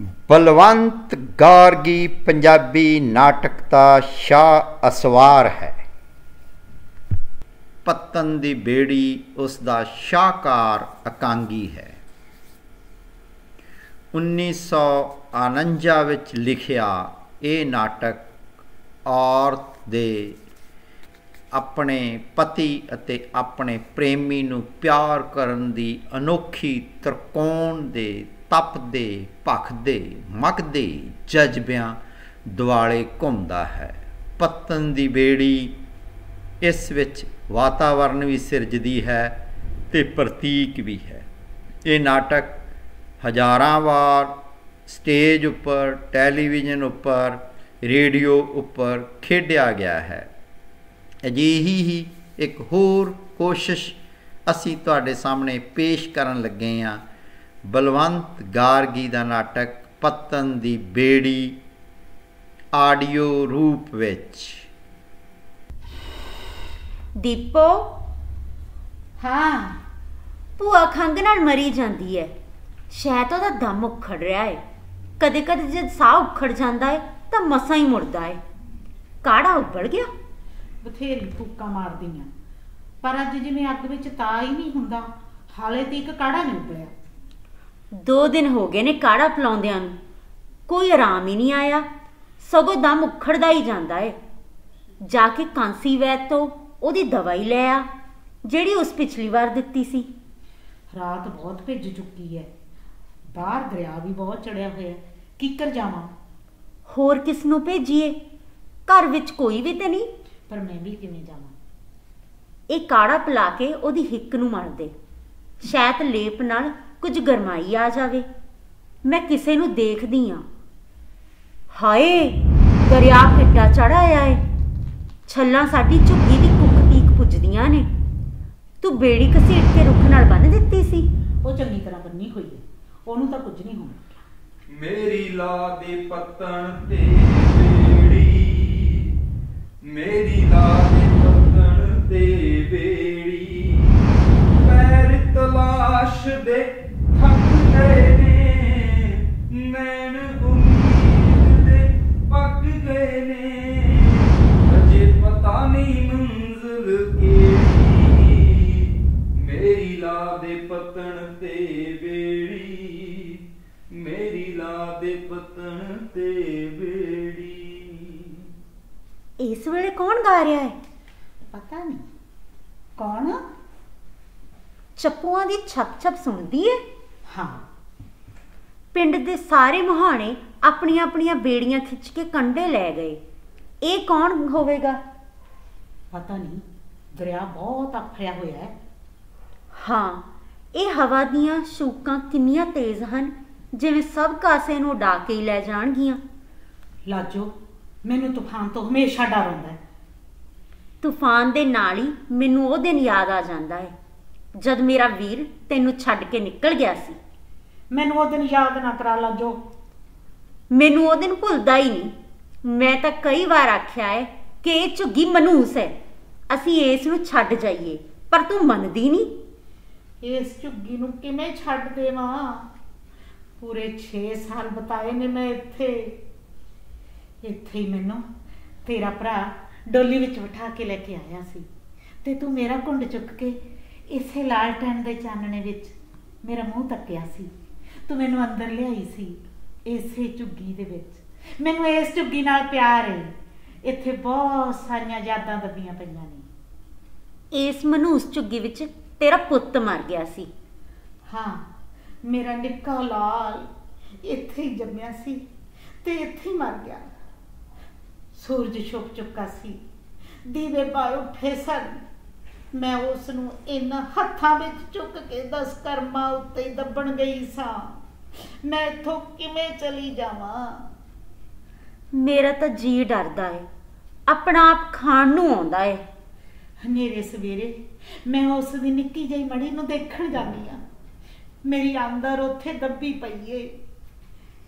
ਬਲਵੰਤ ਗਾਰਗੀ ਪੰਜਾਬੀ ਨਾਟਕ ਦਾ ਸ਼ਾਹ ਅਸਵਾਰ ਹੈ। ਪਤਨ ਦੀ ਬੇੜੀ ਉਸ ਦਾ ਸ਼ਾਹਕਾਰ ਅਕਾਂਗੀ ਹੈ। 1949 ਵਿੱਚ ਲਿਖਿਆ ਇਹ ਨਾਟਕ ਔਰਤ ਦੇ ਆਪਣੇ ਪਤੀ ਅਤੇ ਆਪਣੇ ਪ੍ਰੇਮੀ ਨੂੰ ਪਿਆਰ ਕਰਨ ਦੀ ਅਨੋਖੀ ਤਰਕੋਣ ਦੇ ਤਪਦੇ, ਭਖਦੇ ਮਗਦੇ ਜਜ਼ਬਿਆਂ ਦੁਆਲੇ ਘੁੰਮਦਾ ਹੈ। ਪਤਨ ਦੀ ਬੇੜੀ ਇਸ ਵਿੱਚ ਵਾਤਾਵਰਣ ਵੀ ਸਿਰਜਦੀ ਹੈ ਤੇ ਪ੍ਰਤੀਕ ਵੀ ਹੈ। ਇਹ ਨਾਟਕ ਹਜ਼ਾਰਾਂ ਵਾਰ ਸਟੇਜ ਉੱਪਰ, ਟੈਲੀਵਿਜ਼ਨ ਉੱਪਰ, ਰੇਡੀਓ ਉੱਪਰ ਖੇਡਿਆ ਗਿਆ ਹੈ। ਅਜਿਹੀ ਹੀ ਇੱਕ ਹੋਰ ਕੋਸ਼ਿਸ਼ ਅਸੀਂ ਤੁਹਾਡੇ ਸਾਹਮਣੇ ਪੇਸ਼ ਕਰਨ ਲੱਗੇ ਹਾਂ। ਬਲਵੰਤ ਗਾਰਗੀ ਦਾ ਨਾਟਕ ਪਤਨ ਦੀ ਬੇੜੀ ਆਡੀਓ ਰੂਪ ਵਿੱਚ। ਦੀਪੋ। ਹਾਂ ਭੂਆ ਖੰਗ ਨਾਲ ਮਰੀ ਜਾਂਦੀ ਹੈ ਸ਼ਾਇਦ ਉਹਦਾ ਦਮ ਉਖੜ ਰਿਹਾ ਹੈ ਕਦੇ ਕਦੇ ਜਦ ਸਾਹ ਉਖੜ ਜਾਂਦਾ ਹੈ ਤਾਂ ਮਸਾਂ ਹੀ ਮੁੜਦਾ ਹੈ ਕਾੜਾ ਉੱਬਲ ਗਿਆ? ਬਥੇਰੀ ਫੂਕਾਂ ਮਾਰਦੀਆਂ। ਪਰ ਅੱਜ ਜਿਵੇਂ ਅੱਗ ਵਿੱਚ ਤਾ ਹੀ ਨਹੀਂ ਹੁੰਦਾ ਹਾਲੇ ਤੇ ਇੱਕ ਕਾੜਾ ਨਹੀਂ ਉੱਬਲਿਆ। ਦੋ ਦਿਨ ਹੋ ਗਏ ਨੇ ਕਾੜਾ ਪਲਾਉਂਦਿਆਂ ਨੂੰ। ਕੋਈ ਆਰਾਮ ਹੀ ਨਹੀਂ ਆਇਆ। ਸਗੋਂ ਦਮ ਉਖੜਦਾ ਹੀ ਜਾਂਦਾ ਹੈ ਜਾ ਕੇ ਕਾਂਸੀ ਵੈਦ ਤੋਂ ਉਹਦੀ ਦਵਾਈ ਲੈ ਆ ਜਿਹੜੀ ਉਸ ਪਿਛਲੀ ਵਾਰ ਦਿੱਤੀ ਸੀ। ਰਾਤ ਬਹੁਤ ਭਿੱਜ ਚੁੱਕੀ ਹੈ। ਬਾਹਰ ਦਰਿਆ ਵੀ ਬਹੁਤ ਚੜਿਆ ਹੋਇਆ ਕਿੱਕਰ ਜਾਵਾਂ? ਹੋਰ ਕਿਸ ਨੂੰ ਭੇਜੀਏ? ਘਰ ਵਿੱਚ ਕੋਈ ਵੀ ਤੇ ਨਹੀਂ। ਪਰ ਮੈਂ ਵੀ ਕਿਵੇਂ ਜਾਵਾਂ? ਇਹ ਕਾੜਾ ਪਿਲਾ ਕੇ ਉਹਦੀ ਹਿੱਕ ਨੂੰ ਦੇ ਸ਼ਾਇਦ ਲੇਪ ਨਾਲ ਕੁਝ ਗਰਮਾਈ ਆ ਜਾਵੇ। ਮੈਂ ਕਿਸੇ ਨੂੰ ਦੇਖਦੀ ਆ। ਹਾਏ, ਦਰਿਆ ਕਿੱਡਾ ਚੜਾ ਆਇਆ ਏ। ਛੱਲਾਂ ਸਾਡੀ ਝੁੱਗੀ ਦੀ ਕੁੱਕ ਤੀਕ ਪੁੱਜਦੀਆਂ ਨੇ। ਤੂੰ ਬੇੜੀ ਘਸੀਟ ਕੇ ਰੁੱਖ ਨਾਲ ਬੰਨ ਦਿੱਤੀ ਸੀ। ਉਹ ਚੰਗੀ ਤਰ੍ਹਾਂ ਬੰਨੀ ਹੋਈ ਹੈ ਉਹਨੂੰ ਤਾਂ ਕੁਝ ਨਹੀਂ ਹੋਣਾ। ਮੇਰੀ ਲਾ ਦੇ ਪਤਨ ਤੇ ਬੇੜੀ। ਮੇਰੀ ਲਾ ਦੇ ਪਤਨ ਤੇ ਬੇੜੀ। ਪੈਰ ਤਲਾਸ਼ ਦੇ ਨੈਣ ਉਮੀਦ ਦੇ ਪੱਕ ਗਏ ਨੇ। ਅਜੇ ਪਤਾ ਨਹੀਂ ਮੰਜ਼ਿਲ ਕਿਹੜੀ। ਮੇਰੀ ਲਾ ਦੇ ਪਤਨ ਤੇ ਬੇੜੀ। ਮੇਰੀ ਲਾ ਦੇ ਪਤਨ ਤੇ ਬੇੜੀ। ਇਸ ਵੇਲੇ ਕੌਣ ਗਾ ਰਿਹਾ ਹੈ? ਪਤਾ ਨਹੀਂ। ਕੌਣ? ਚੱਪੂਆਂ ਦੀ ਛਪ ਛਪ ਸੁਣਦੀ ਏ ਹਾਂ। ਪਿੰਡ ਦੇ ਸਾਰੇ ਮਹਾਣੇ ਆਪਣੀਆਂ ਆਪਣੀਆਂ ਬੇੜੀਆਂ ਖਿੱਚ ਕੇ ਕੰਡੇ ਲੈ ਗਏ। ਇਹ ਕੌਣ ਹੋਵੇਗਾ? ਪਤਾ ਨਹੀਂ ਦਰਿਆ ਬਹੁਤ ਆਫਰਿਆ ਹੋਇਆ ਹੈ। ਹਾਂ ਇਹ ਹਵਾ ਦੀਆਂ ਸ਼ੂਕਾਂ ਕਿੰਨੀਆਂ ਤੇਜ਼ ਹਨ ਜਿਵੇਂ ਸਭ ਕਾਸੇ ਨੂੰ ਉਡਾ ਕੇ ਹੀ ਲੈ ਜਾਣਗੀਆਂ। ਲਾਜੋ ਮੈਨੂੰ ਤੂਫਾਨ ਤੋਂ ਹਮੇਸ਼ਾ ਡਰ ਆਉਂਦਾ ਹੈ। ਤੂਫਾਨ ਦੇ ਨਾਲ ਹੀ ਮੈਨੂੰ ਉਹ ਦਿਨ ਯਾਦ ਆ ਜਾਂਦਾ ਹੈ ਜਦ ਮੇਰਾ ਵੀਰ ਤੈਨੂੰ ਛੱਡ ਕੇ ਨਿਕਲ ਗਿਆ ਸੀ। ਮੈਨੂੰ ਉਹ ਦਿਨ ਯਾਦ ਨਾ ਕਰਾ ਲਾਜੋ ਮੈਨੂੰ ਉਹ ਦਿਨ ਭੁੱਲਦਾ ਹੀ ਨਹੀਂ। ਮੈਂ ਤਾਂ ਕਈ ਵਾਰ ਆਖਿਆ ਹੈ ਕਿ ਇਹ ਝੁੱਗੀ ਮਨੂਸ ਹੈ। ਅਸੀਂ ਇਸ ਨੂੰ ਛੱਡ ਜਾਈਏ ਪਰ ਤੂੰ ਮੰਨਦੀ ਨਹੀਂ। ਇਸ ਝੁੱਗੀ ਨੂੰ ਕਿਵੇਂ ਛੱਡ ਦੇਵਾਂ? ਪੂਰੇ 6 ਸਾਲ ਬਤਾਏ ਨੇ ਮੈਂ ਇੱਥੇ। ਇੱਥੇ ਹੀ ਮੈਨੂੰ ਤੇਰਾ ਭਰਾ ਡੋਲੀ ਵਿੱਚ ਬਿਠਾ ਕੇ ਲੈ ਕੇ ਆਇਆ ਸੀ। ਤੇ ਤੂੰ ਮੇਰਾ ਘੁੰਡ ਚੁੱਕ ਕੇ ਇਸੇ ਲਾਲਟਨ ਦੇ ਚਾਨਣੇ ਵਿੱਚ ਮੇਰਾ ਮੂੰਹ ਤੱਕਿਆ ਸੀ। ਤੂੰ ਮੈਨੂੰ ਅੰਦਰ ਲਿਆਈ ਸੀ ਇਸੇ ਝੁੱਗੀ ਦੇ ਵਿੱਚ। ਮੈਨੂੰ ਇਸ ਝੁੱਗੀ ਨਾਲ ਪਿਆਰ ਹੈ ਇੱਥੇ ਬਹੁਤ ਸਾਰੀਆਂ ਯਾਦਾਂ ਦੱਬੀਆਂ ਪਈਆਂ ਨੇ। ਇਸ ਮਨੂਸ ਝੁੱਗੀ ਵਿੱਚ ਤੇਰਾ ਪੁੱਤ ਮਰ ਗਿਆ ਸੀ। ਹਾਂ ਮੇਰਾ ਨਿੱਕਾ ਲਾਲ ਇੱਥੇ ਹੀ ਜੰਮਿਆ ਸੀ ਤੇ ਇੱਥੇ ਹੀ ਮਰ ਗਿਆ। ਸੂਰਜ ਛੁਪ ਚੁੱਕਾ ਸੀ। ਦੀਵੇ ਬਾਲ ਉੱਠੇ ਸਨ ਮੈਂ ਉਸ ਨੂੰ ਇਹਨਾਂ ਹੱਥਾਂ ਵਿੱਚ ਚੁੱਕ ਕੇ ਦਸ ਕਰਮਾਂ ਉੱਤੇ ਦੱਬਣ ਗਈ ਸਾਂ। ਮੈਂ ਇੱਥੋਂ ਕਿਵੇਂ ਚਲੀ ਜਾਵਾਂ? ਮੇਰਾ ਤਾਂ ਜੀ ਡਰਦਾ ਏ। ਆਪਣਾ ਆਪ ਖਾਣ ਨੂੰ ਆਉਂਦਾ ਏ। ਹਨੇਰੇ ਸਵੇਰੇ ਮੈਂ ਉਸ ਦੀ ਨਿੱਕੀ ਜਿਹੀ ਮੜੀ ਨੂੰ ਦੇਖਣ ਜਾਂਦੀ ਆ ਮੇਰੀ ਅੰਦਰ ਉੱਥੇ ਦੱਬੀ ਪਈ ਏ।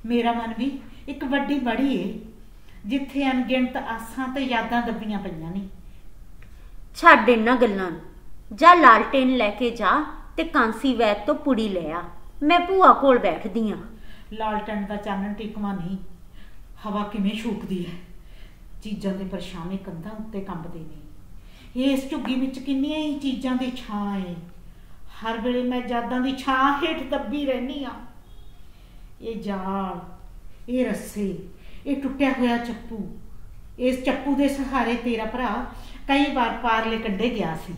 ਮੇਰਾ ਮਨ ਵੀ ਇੱਕ ਵੱਡੀ ਮੜੀ ਏ ਜਿੱਥੇ ਅਣਗਿਣਤ ਆਸਾਂ ਤੇ ਯਾਦਾਂ ਦੱਬੀਆਂ ਪਈਆਂ ਨੇ। ਛੱਡ ਇਹਨਾਂ ਗੱਲਾਂ ਨੂੰ। ਜਾ ਲਾਲਟੇਨ ਲੈ ਕੇ ਜਾ ਤੇ ਕਾਂਸੀ ਵੈਦ ਤੋਂ ਪੁੜੀ ਲੈ ਆ। ਮੈਂ ਭੂਆ ਕੋਲ ਬੈਠਦੀ ਆ। ਲਾਲਟਨ ਦਾ ਚਾਨਣ ਟਿਕਵਾ ਨਹੀਂ। ਹਵਾ ਕਿਵੇਂ ਛੂਕਦੀ ਹੈ ਚੀਜ਼ਾਂ ਦੇ ਪਰਛਾਵੇਂ ਕੰਧਾਂ ਉੱਤੇ ਕੰਬਦੇ ਨੇ। ਇਸ ਝੁੱਗੀ ਵਿੱਚ ਕਿੰਨੀਆਂ ਹੀ ਚੀਜ਼ਾਂ ਦੀ ਛਾਂ ਏ। ਹਰ ਵੇਲੇ ਮੈਂ ਜਾਦਾਂ ਦੀ ਛਾਂ ਹੇਠ ਦੱਬੀ ਰਹਿਨੀ ਆ। ਇਹ ਜਾਲ, ਇਹ ਰੱਸੇ, ਇਹ ਟੁੱਟਿਆ ਹੋਇਆ ਚੱਪੂ, ਇਸ ਚੱਪੂ ਦੇ ਸਹਾਰੇ ਤੇਰਾ ਭਰਾ ਕਈ ਵਾਰ ਪਾਰਲੇ ਕੰਢੇ ਗਿਆ ਸੀ।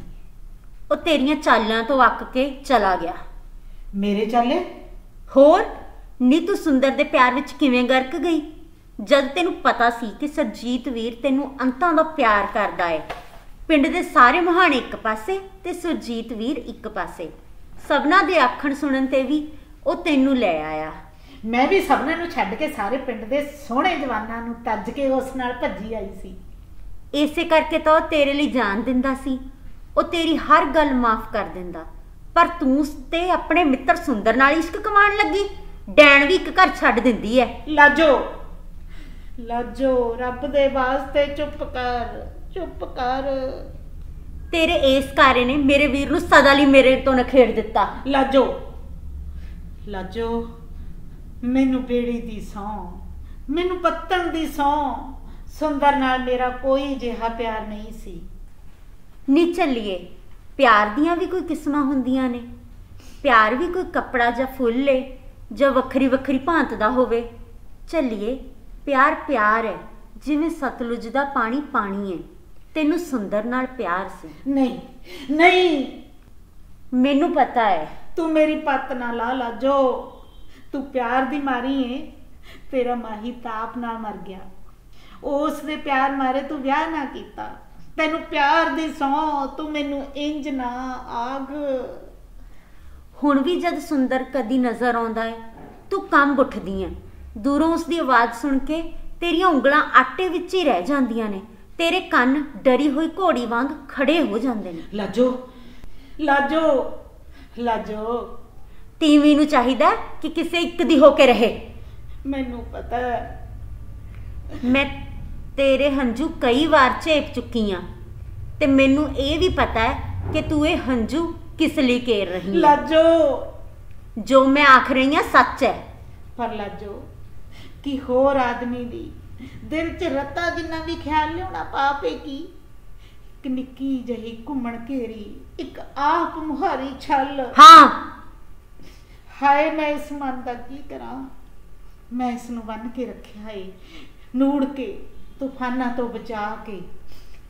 ਉਹ ਤੇਰੀਆਂ ਚਾਲਾਂ ਤੋਂ ਅੱਕ ਕੇ ਚਲਾ ਗਿਆ। ਮੇਰੇ ਚਾਲੇ? ਹੋਰ ਨੀ ਤੂੰ ਸੁੰਦਰ ਦੇ ਪਿਆਰ ਵਿੱਚ ਕਿਵੇਂ ਗਰਕ ਗਈ? ਜਦ ਤੈਨੂੰ ਪਤਾ ਸੀ ਕਿ ਸਰਜੀਤ ਵੀਰ ਤੈਨੂੰ ਅੰਤਾਂ ਦਾ ਪਿਆਰ ਕਰਦਾ ਏ ਪਿੰਡ ਦੇ ਸਾਰੇ ਮਹਾਨ ਇੱਕ ਪਾਸੇ ਤੇ ਸੁਰਜੀਤ ਵੀਰ ਇੱਕ ਪਾਸੇ। ਸਭਨਾ ਦੇ ਆਖਣ ਸੁਣਨ ਤੇ ਵੀ ਉਹ ਤੈਨੂੰ ਲੈ ਆਇਆ। ਮੈਂ ਵੀ ਸਭਨਾਂ ਨੂੰ ਛੱਡ ਕੇ ਸਾਰੇ ਪਿੰਡ ਦੇ ਸੋਹਣੇ ਜਵਾਨਾਂ ਨੂੰ ਤੱਜ ਕੇ ਉਸ ਨਾਲ ਭੱਜੀ ਆਈ ਸੀ। ਇਸੇ ਕਰਕੇ ਤਾਂ ਉਹ ਤੇਰੇ ਲਈ ਜਾਨ ਦਿੰਦਾ ਸੀ। ਉਹ ਤੇਰੀ ਹਰ ਗੱਲ ਮਾਫ ਕਰ ਦਿੰਦਾ। ਪਰ ਤੂੰ ਉਸ ਤੇ ਆਪਣੇ ਮਿੱਤਰ ਸੁੰਦਰ ਨਾਲ ਇਸ਼ਕ ਕਮਾਉਣ ਲੱਗੀ। ਡੈਣ ਵੀ ਇੱਕ ਘਰ ਛੱਡ ਦਿੰਦੀ ਐ। ਲਾਜੋ ਲਾਜੋ ਰੱਬ ਦੇ ਵਾਸਤੇ ਚੁੱਪ ਕਰ ਚੁੱਪ ਕਰ। ਤੇਰੇ ਇਸ ਕਾਰੇ ਨੇ ਮੇਰੇ ਵੀਰ ਨੂੰ ਸਦਾ ਲਈ ਮੇਰੇ ਤੋਂ ਨਖੇੜ ਦਿੱਤਾ। ਲਾਜੋ ਲਾਜੋ ਮੈਨੂੰ ਬੇੜੀ ਦੀ ਸੌਂ ਮੈਨੂੰ ਪੱਤਣ ਦੀ ਸੌਂ। ਸੁੰਦਰ ਨਾਲ ਮੇਰਾ ਕੋਈ ਜਿਹਾ ਪਿਆਰ ਨਹੀਂ ਸੀ। ਨੀ ਚੱਲੀਏ ਪਿਆਰ ਦੀਆਂ ਵੀ ਕੋਈ ਕਿਸਮਾਂ ਹੁੰਦੀਆਂ ਨੇ। ਪਿਆਰ ਵੀ ਕੋਈ ਕੱਪੜਾ ਜਾਂ ਫੁੱਲ ਏ ਜਾਂ ਵੱਖਰੀ ਵੱਖਰੀ ਭਾਂਤ ਦਾ ਹੋਵੇ। ਚੱਲੀਏ ਪਿਆਰ ਪਿਆਰ ਹੈ ਜਿਵੇਂ ਸਤਲੁਜ ਦਾ ਪਾਣੀ ਪਾਣੀ ਹੈ ਤੈਨੂੰ ਸੁੰਦਰ ਨਾਲ ਪਿਆਰ ਸੀ। ਨਹੀਂ ਨਹੀਂ। ਮੈਨੂੰ ਪਤਾ ਹੈ ਤੂੰ ਮੇਰੀ ਪੱਤ ਨਾ ਲਾ ਲਾਜੋ ਤੂੰ ਪਿਆਰ ਦੀ ਮਾਰੀ ਏ ਤੇਰਾ ਮਾਹੀ ਤਾਪ ਨਾਲ ਮਰ ਗਿਆ। ਉਸ ਦੇ ਪਿਆਰ ਮਾਰੇ ਤੂੰ ਵਿਆਹ ਨਾ ਕੀਤਾ। ਤੈਨੂੰ ਪਿਆਰ ਦੀ ਸੌ ਤੂੰ ਮੈਨੂੰ ਇੰਜ ਨਾ ਆਗ। ਹੁਣ ਵੀ ਜਦ ਸੁੰਦਰ ਕਦੀ ਨਜ਼ਰ ਆਉਂਦਾ ਹੈ ਤੂੰ ਕੰਬ ਉੱਠਦੀ ਹੈ ਦੂਰੋਂ ਉਸ ਦੀ ਆਵਾਜ਼ ਸੁਣ ਕੇ ਤੇਰੀਆਂ ਉਂਗਲਾਂ ਆਟੇ ਵਿੱਚ ਹੀ ਰਹਿ ਜਾਂਦੀਆਂ ਨੇ। ਤੇਰੇ ਕੰਨ ਡਰੀ ਹੋਈ ਘੋੜੀ ਵਾਂਗ ਖੜੇ ਹੋ ਜਾਂਦੇ ਨੇ। ਲਾਜੋ ਲਾਜੋ ਲਾਜੋ। ਤੀਵੀਂ ਨੂੰ ਚਾਹੀਦਾ ਕਿ ਕਿਸੇ ਇੱਕ ਦੀ ਹੋ ਕੇ ਰਹੇ। ਮੈਨੂੰ ਪਤਾ ਮੈਂ ਤੇਰੇ ਹੰਝੂ ਕਈ ਵਾਰ ਝੇਪ ਚੁੱਕੀ ਆ ਤੇ ਮੈਨੂੰ ਇਹ ਵੀ ਪਤਾ ਹੈ ਕਿ ਤੂੰ ਇਹ ਹੰਝੂ ਕਿਸ ਲਈ ਕੇਰ ਰਹੀ ਹੈ। ਲਾਜੋ। ਜੋ ਮੈਂ ਆਖ ਰਹੀ ਹਾਂ ਸੱਚ ਹੈ। ਪਰ ਲਾਜੋ ਕਿ ਹੋਰ ਆਦਮੀ ਦੀ ਦਿਲ 'ਚ ਰਤਾ ਜਿੰਨਾ ਵੀ ਖਿਆਲ ਲਿਆਉਣਾ ਪਾਪੇ ਕੀ? ਇੱਕ ਨਿੱਕੀ ਜਹੀ ਘੁੰਮਣ ਘੇਰੀ ਇੱਕ ਆਪ ਮੁਹਾਰੀ ਛਲ। ਹਾਂ। ਹਾਏ ਮੈਂ ਇਸ ਮਨ ਦਾ ਕੀ ਕਰਾਂ? ਮੈਂ ਇਸ ਨੂੰ ਬੰਨ ਕੇ ਰੱਖਿਆ ਏ ਨੂੜ ਕੇ। ਤੂਫਾਨਾਂ ਤੋਂ ਬਚਾ ਕੇ,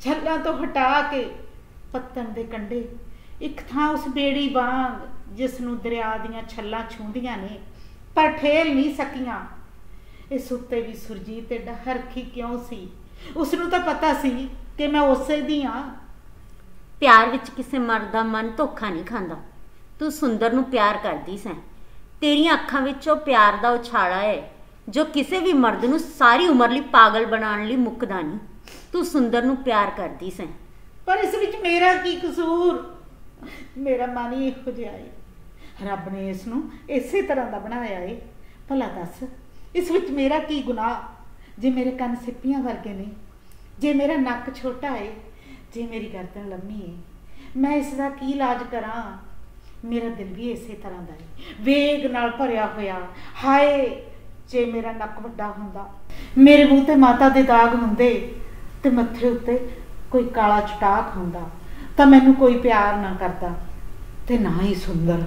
ਛੱਲਾਂ ਤੋਂ ਹਟਾ ਕੇ ਪੱਤਣ ਦੇ ਕੰਢੇ, ਇੱਕ ਥਾਂ ਉਸ ਬੇੜੀ ਵਾਂਗ ਜਿਸ ਨੂੰ ਦਰਿਆ ਦੀਆਂ ਛੱਲਾਂ ਛੂੰਦੀਆਂ ਨੇ, ਪਰ ਠੇਲ ਨਹੀਂ ਸਕੀਆਂ। ਇਸ ਉੱਤੇ ਵੀ ਸੁਰਜੀਤ ਤੇ ਡਹਰਖੀ ਕਿਉਂ ਸੀ? ਉਸ ਨੂੰ ਤਾਂ ਪਤਾ ਸੀ ਕਿ ਮੈਂ ਉਸੇ ਦੀ ਆ ਪਿਆਰ ਵਿੱਚ ਕਿਸੇ ਮਰਦ ਦਾ ਮਨ ਧੋਖਾ ਨਹੀਂ ਖਾਂਦਾ। ਤੂੰ ਸੁੰਦਰ ਨੂੰ ਪਿਆਰ ਕਰਦੀ ਸੈਂ। ਤੇਰੀਆਂ ਅੱਖਾਂ ਵਿੱਚ ਉਹ ਪਿਆਰ ਦਾ ਉਛਾਲਾ ਹੈ ਜੋ ਕਿਸੇ ਵੀ ਮਰਦ ਨੂੰ ਸਾਰੀ ਉਮਰ ਲਈ ਪਾਗਲ ਬਣਾਉਣ ਲਈ ਮੁੱਕਦਾ ਨਹੀਂ। ਤੂੰ ਸੁੰਦਰ ਨੂੰ ਪਿਆਰ ਕਰਦੀ ਸੈਂ। ਪਰ ਇਸ ਵਿੱਚ ਮੇਰਾ ਕੀ ਕਸੂਰ? ਮੇਰਾ ਮਨ ਹੀ ਇਹੋ ਜਿਹਾ ਏ। ਰੱਬ ਨੇ ਇਸ ਨੂੰ ਇਸੇ ਤਰ੍ਹਾਂ ਦਾ ਬਣਾਇਆ ਏ। ਭਲਾ ਦੱਸ, ਇਸ ਵਿੱਚ ਮੇਰਾ ਕੀ ਗੁਨਾਹ? ਜੇ ਮੇਰੇ ਕੰਨ ਸਿੱਪੀਆਂ ਵਰਗੇ ਨੇ, ਜੇ ਮੇਰਾ ਨੱਕ ਛੋਟਾ ਏ, ਜੇ ਮੇਰੀ ਗਰਦਨ ਲੰਮੀ ਏ, ਮੈਂ ਇਸ ਦਾ ਕੀ ਇਲਾਜ ਕਰਾਂ? ਮੇਰਾ ਦਿਲ ਵੀ ਇਸੇ ਤਰ੍ਹਾਂ ਦਾ ਏ। ਵੇਗ ਨਾਲ ਭਰਿਆ ਹੋਇਆ, ਹਾਏ! ਜੇ ਮੇਰਾ ਨੱਕ ਵੱਡਾ ਹੁੰਦਾ ਮੇਰੇ ਮੂੰਹ ਤੇ ਮਾਤਾ ਦੇ ਦਾਗ ਹੁੰਦੇ ਤੇ ਮੱਥੇ ਉੱਤੇ ਕੋਈ ਕਾਲਾ ਚਟਾਕ ਹੁੰਦਾ ਤਾਂ ਮੈਨੂੰ ਕੋਈ ਪਿਆਰ ਨਾ ਕਰਦਾ ਤੇ ਨਾ ਹੀ ਸੁੰਦਰ।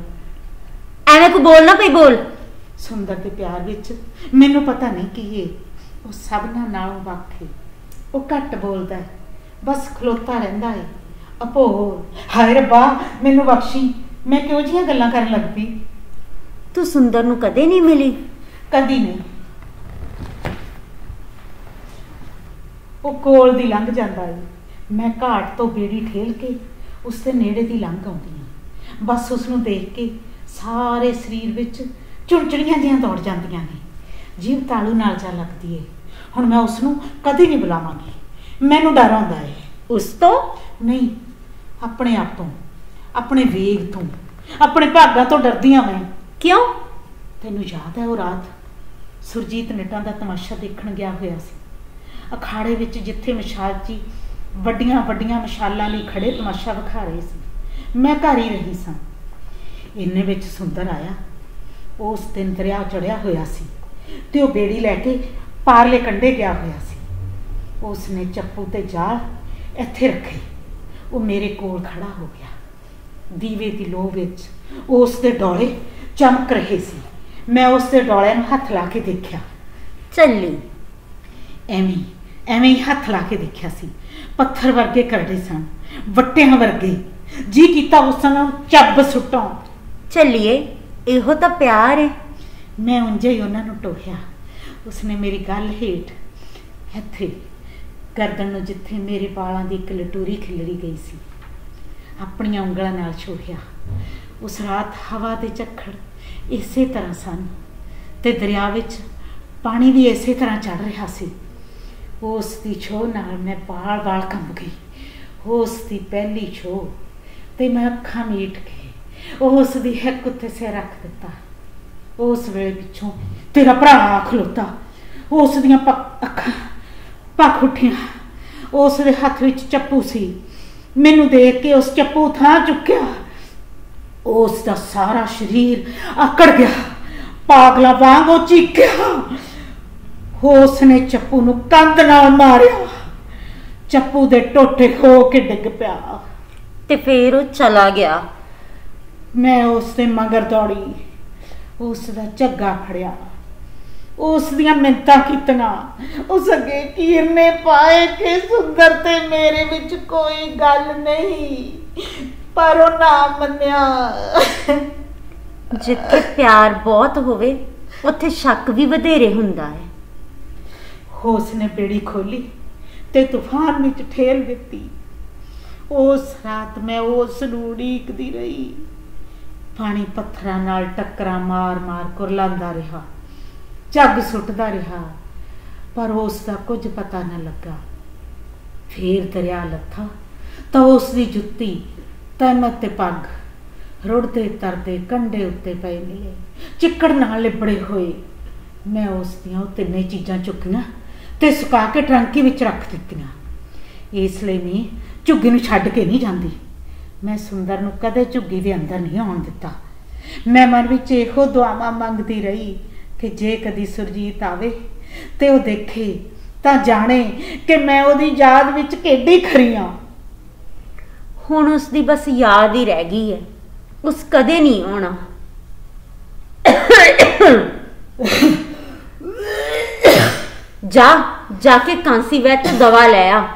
ਐਵੇਂ ਕੋ ਬੋਲ ਨਾ ਪਈ ਬੋਲ। ਸੁੰਦਰ ਦੇ ਪਿਆਰ ਵਿੱਚ ਮੈਨੂੰ ਪਤਾ ਨਹੀਂ ਕੀ ਏ ਉਹ ਸਭਨਾਂ ਨਾਲੋਂ ਵੱਖ ਏ। ਉਹ ਘੱਟ ਬੋਲਦਾ ਹੈ ਬਸ ਖਲੋਤਾ ਰਹਿੰਦਾ ਏ। ਅਪੋ ਹਾਏ ਰੱਬਾ ਮੈਨੂੰ ਬਖਸ਼ੀ ਮੈਂ ਕਿਉਂ ਜੀਆਂ ਗੱਲਾਂ ਕਰਨ ਲੱਗ ਪਈ? ਤੂੰ ਸੁੰਦਰ ਨੂੰ ਕਦੇ ਨਹੀਂ ਮਿਲੀ। ਕਦੀ ਨਹੀਂ। ਉਹ ਕੋਲ ਦੀ ਲੰਘ ਜਾਂਦਾ ਏ। ਮੈਂ ਘਾਟ ਤੋਂ ਬੇੜੀ ਠੇਲ ਕੇ ਉਸ ਦੇ ਨੇੜੇ ਦੀ ਲੰਘ ਆਉਂਦੀ ਹਾਂ ਬਸ ਉਸ ਨੂੰ ਦੇਖ ਕੇ ਸਾਰੇ ਸਰੀਰ ਵਿੱਚ ਚੁੰਚੜੀਆਂ ਜਿਹੀਆਂ ਦੌੜ ਜਾਂਦੀਆਂ ਨੇ। ਜੀਵ ਤਾਲੂ ਨਾਲ ਜਾ ਲੱਗਦੀ ਏ। ਹੁਣ ਮੈਂ ਉਸ ਨੂੰ ਕਦੀ ਨਹੀਂ ਬੁਲਾਵਾਂਗੀ। ਮੈਨੂੰ ਡਰ ਆਉਂਦਾ ਏ। ਉਸ ਤੋਂ? ਨਹੀਂ ਆਪਣੇ ਆਪ ਤੋਂ ਆਪਣੇ ਵੇਗ ਤੋਂ ਆਪਣੇ ਭਾਗਾਂ ਤੋਂ ਡਰਦੀ ਹਾਂ ਮੈਂ। ਕਿਉਂ? ਤੈਨੂੰ ਯਾਦ ਹੈ ਉਹ ਰਾਤ? ਸੁਰਜੀਤ ਨਟਾਂ ਦਾ ਤਮਾਸ਼ਾ ਦੇਖਣ ਗਿਆ ਹੋਇਆ ਸੀ। ਅਖਾੜੇ ਵਿੱਚ ਜਿੱਥੇ ਮਸ਼ਾਲ ਜੀ ਵੱਡੀਆਂ ਵੱਡੀਆਂ ਮਸ਼ਾਲਾਂ ਲਈ ਖੜੇ ਤਮਾਸ਼ਾ ਵਿਖਾ ਰਹੇ ਸੀ, ਮੈਂ ਘਰ ਹੀ ਰਹੀ ਸਾਂ। ਇੰਨੇ ਵਿੱਚ ਸੁੰਦਰ ਆਇਆ। ਉਸ ਦਿਨ ਦਰਿਆ ਚੜਿਆ ਹੋਇਆ ਸੀ ਤੇ ਉਹ ਬੇੜੀ ਲੈ ਕੇ ਪਾਰਲੇ ਕੰਢੇ ਗਿਆ ਹੋਇਆ ਸੀ। ਉਸ ਨੇ ਚੱਪੂ ਤੇ ਜਾਲ ਇੱਥੇ ਰੱਖੇ। ਉਹ ਮੇਰੇ ਕੋਲ ਖੜਾ ਹੋ ਗਿਆ। ਦੀਵੇ ਦੀ ਲੋ ਵਿੱਚ ਉਸ ਦੇ ਡੋਲੇ ਚਮਕ ਰਹੇ ਸੀ। ਮੈਂ ਉਸ ਦੇ ਡੋਲਿਆਂ ਨੂੰ ਹੱਥ ਲਾ ਕੇ ਦੇਖਿਆ। ਚੱਲੀ। ਐਵੇਂ ਐਵੇਂ ਹੀ ਹੱਥ ਲਾ ਕੇ ਦੇਖਿਆ ਸੀ। ਪੱਥਰ ਵਰਗੇ ਕਰੜੇ ਸਨ ਵੱਟਿਆਂ ਵਰਗੇ। ਜੀ ਕੀਤਾ ਉਸ ਨੂੰ ਚੱਬ ਸੁੱਟਾਂ। ਚੱਲੀਏ ਇਹੋ ਤਾਂ ਪਿਆਰ ਹੈ ਮੈਂ ਉਂਝੇ ਹੀ ਉਹਨਾਂ ਨੂੰ ਟੋਕਿਆ ਉਸਨੇ ਮੇਰੀ ਗੱਲ ਹੇਠ ਇੱਥੇ ਗਰਦਨ ਨੂੰ ਜਿੱਥੇ ਮੇਰੇ ਵਾਲਾਂ ਦੀ ਇੱਕ ਲਟੂਰੀ ਖਿਲਰੀ ਗਈ ਸੀ ਆਪਣੀਆਂ ਉਂਗਲਾਂ ਨਾਲ ਛੋਹਿਆ। ਉਸ ਰਾਤ ਹਵਾ ਦੇ ਝੱਖੜ ਇਸੇ ਤਰ੍ਹਾਂ ਸਨ ਤੇ ਦਰਿਆ ਵਿੱਚ ਪਾਣੀ ਵੀ ਇਸੇ ਤਰ੍ਹਾਂ ਚੜ ਰਿਹਾ ਸੀ। ਉਸ ਦੀ ਛੋਹ ਨਾਲ ਮੈਂ ਬਾਲ-ਬਾਲ ਕੰਬ ਗਈ। ਉਸ ਦੀ ਪਹਿਲੀ ਛੋ ਤੇ ਮੈਂ ਅੱਖਾਂ ਮੀਟ ਕੇ ਉਸ ਦੀ ਹਿੱਕ ਉੱਤੇ ਸਿਰ ਰੱਖ ਦਿੱਤਾ। ਉਸ ਵੇਲੇ ਪਿੱਛੋਂ ਤੇਰਾ ਭਰਾ ਆ ਖਲੋਤਾ। ਉਸ ਦੀਆਂ ਪ- ਅੱਖਾਂ ਪੱਖ ਉੱਠੀਆਂ। ਉਸ ਦੇ ਹੱਥ ਵਿੱਚ ਚੱਪੂ ਸੀ। ਮੈਨੂੰ ਦੇਖ ਕੇ ਉਸ ਚੱਪੂ ਥਾਂ ਚੁੱਕਿਆ। ਉਸ ਦਾ ਸਾਰਾ ਸਰੀਰ ਆਕੜ ਗਿਆ। ਪਾਗਲਾ ਵਾਂਗ ਉਹ ਚੀਕਿਆ ਉਸ ਨੇ ਚੱਪੂ ਨੂੰ ਕੰਧ ਨਾਲ ਮਾਰਿਆ। ਚੱਪੂ ਦੇ ਟੋਟੇ ਖੋ ਕੇ ਡਿੱਗ ਪਿਆ। ਤੇ ਫੇਰ ਉਹ ਚਲਾ ਗਿਆ। ਮੈਂ ਉਸ ਦੇ ਮਗਰ ਦੌੜੀ। ਉਸ ਦਾ ਝੱਗਾ ਫੜਿਆ। ਉਸ ਦੀਆਂ ਮਿੰਤਾਂ ਕੀਤੀਆਂ। ਉਸ ਅੱਗੇ ਕੀਰਨੇ ਪਾਏ ਕਿ ਸੁੰਦਰ ਤੇ ਮੇਰੇ ਵਿੱਚ ਕੋਈ ਗੱਲ ਨਹੀਂ। ਪਰ ਉਹ ਨਾ ਮੰਨਿਆ। ਜਿੱਥੇ ਪਿਆਰ ਬਹੁਤ ਹੋਵੇ ਉੱਥੇ ਸ਼ੱਕ ਵੀ ਵਧੇਰੇ ਹੁੰਦਾ ਹੈ। ਉਸ ਨੇ ਬੇੜੀ ਖੋਲੀ ਤੇ ਤੂਫਾਨ ਵਿੱਚ ਠੇਲ ਦਿੱਤੀ। ਉਸ ਰਾਤ ਮੈਂ ਉਸ ਨੂੰ ਉਡੀਕਦੀ ਰਹੀ। ਪਾਣੀ ਪੱਥਰਾਂ ਨਾਲ ਟੱਕਰਾਂ ਮਾਰ-ਮਾਰ ਕੁਰਲਾਉਂਦਾ ਰਿਹਾ ਝੱਗ ਸੁੱਟਦਾ ਰਿਹਾ ਪਰ ਉਸ ਦਾ ਕੁਝ ਪਤਾ ਨਾ ਲੱਗਾ। ਫੇਰ ਦਰਿਆ ਲੱਥਾ ਤਾਂ ਉਸ ਦੀ ਜੁੱਤੀ ਤਹਿਮਤ ਤੇ ਪੱਗ, ਰੁੜਦੇ ਤਰਦੇ ਕੰਡੇ ਉੱਤੇ ਪਏ ਮਿਲੇ। ਚਿੱਕੜ ਨਾਲ ਲਿਬੜੇ ਹੋਏ। ਮੈਂ ਉਸ ਦੀਆਂ ਉਹ ਤਿੰਨੇ ਚੀਜ਼ਾਂ ਚੁੱਕੀਆਂ ਤੇ ਸੁਕਾ ਕੇ ਟਰੰਕੀ ਵਿੱਚ ਰੱਖ ਦਿੱਤੀਆਂ। ਇਸ ਲਈ ਮੈਂ ਝੁੱਗੀ ਨੂੰ ਛੱਡ ਕੇ ਨਹੀਂ ਜਾਂਦੀ। ਮੈਂ ਸੁੰਦਰ ਨੂੰ ਕਦੇ ਝੁੱਗੀ ਦੇ ਅੰਦਰ ਨਹੀਂ ਆਉਣ ਦਿੱਤਾ। ਮੈਂ ਮਨ ਵਿੱਚ ਇਹੋ ਦੁਆਵਾਂ ਮੰਗਦੀ ਰਹੀ ਕਿ ਜੇ ਕਦੀ ਸੁਰਜੀਤ ਆਵੇ ਤੇ ਉਹ ਦੇਖੇ ਤਾਂ ਜਾਣੇ ਕਿ ਮੈਂ ਉਹਦੀ ਯਾਦ ਵਿੱਚ ਕਿੱਡੀ ਖਰੀ ਹਾਂ ਹੁਣ ਉਸ ਦੀ ਬਸ ਯਾਦ ਹੀ ਰਹਿ ਗਈ ਹੈ। ਉਸ ਕਦੇ ਨਹੀਂ ਆਉਣਾ। ਜਾ ਜਾ ਕੇ ਕਾਂਸੀ ਵੈਦ ਤੋਂ ਦਵਾ ਲੈ ਆ।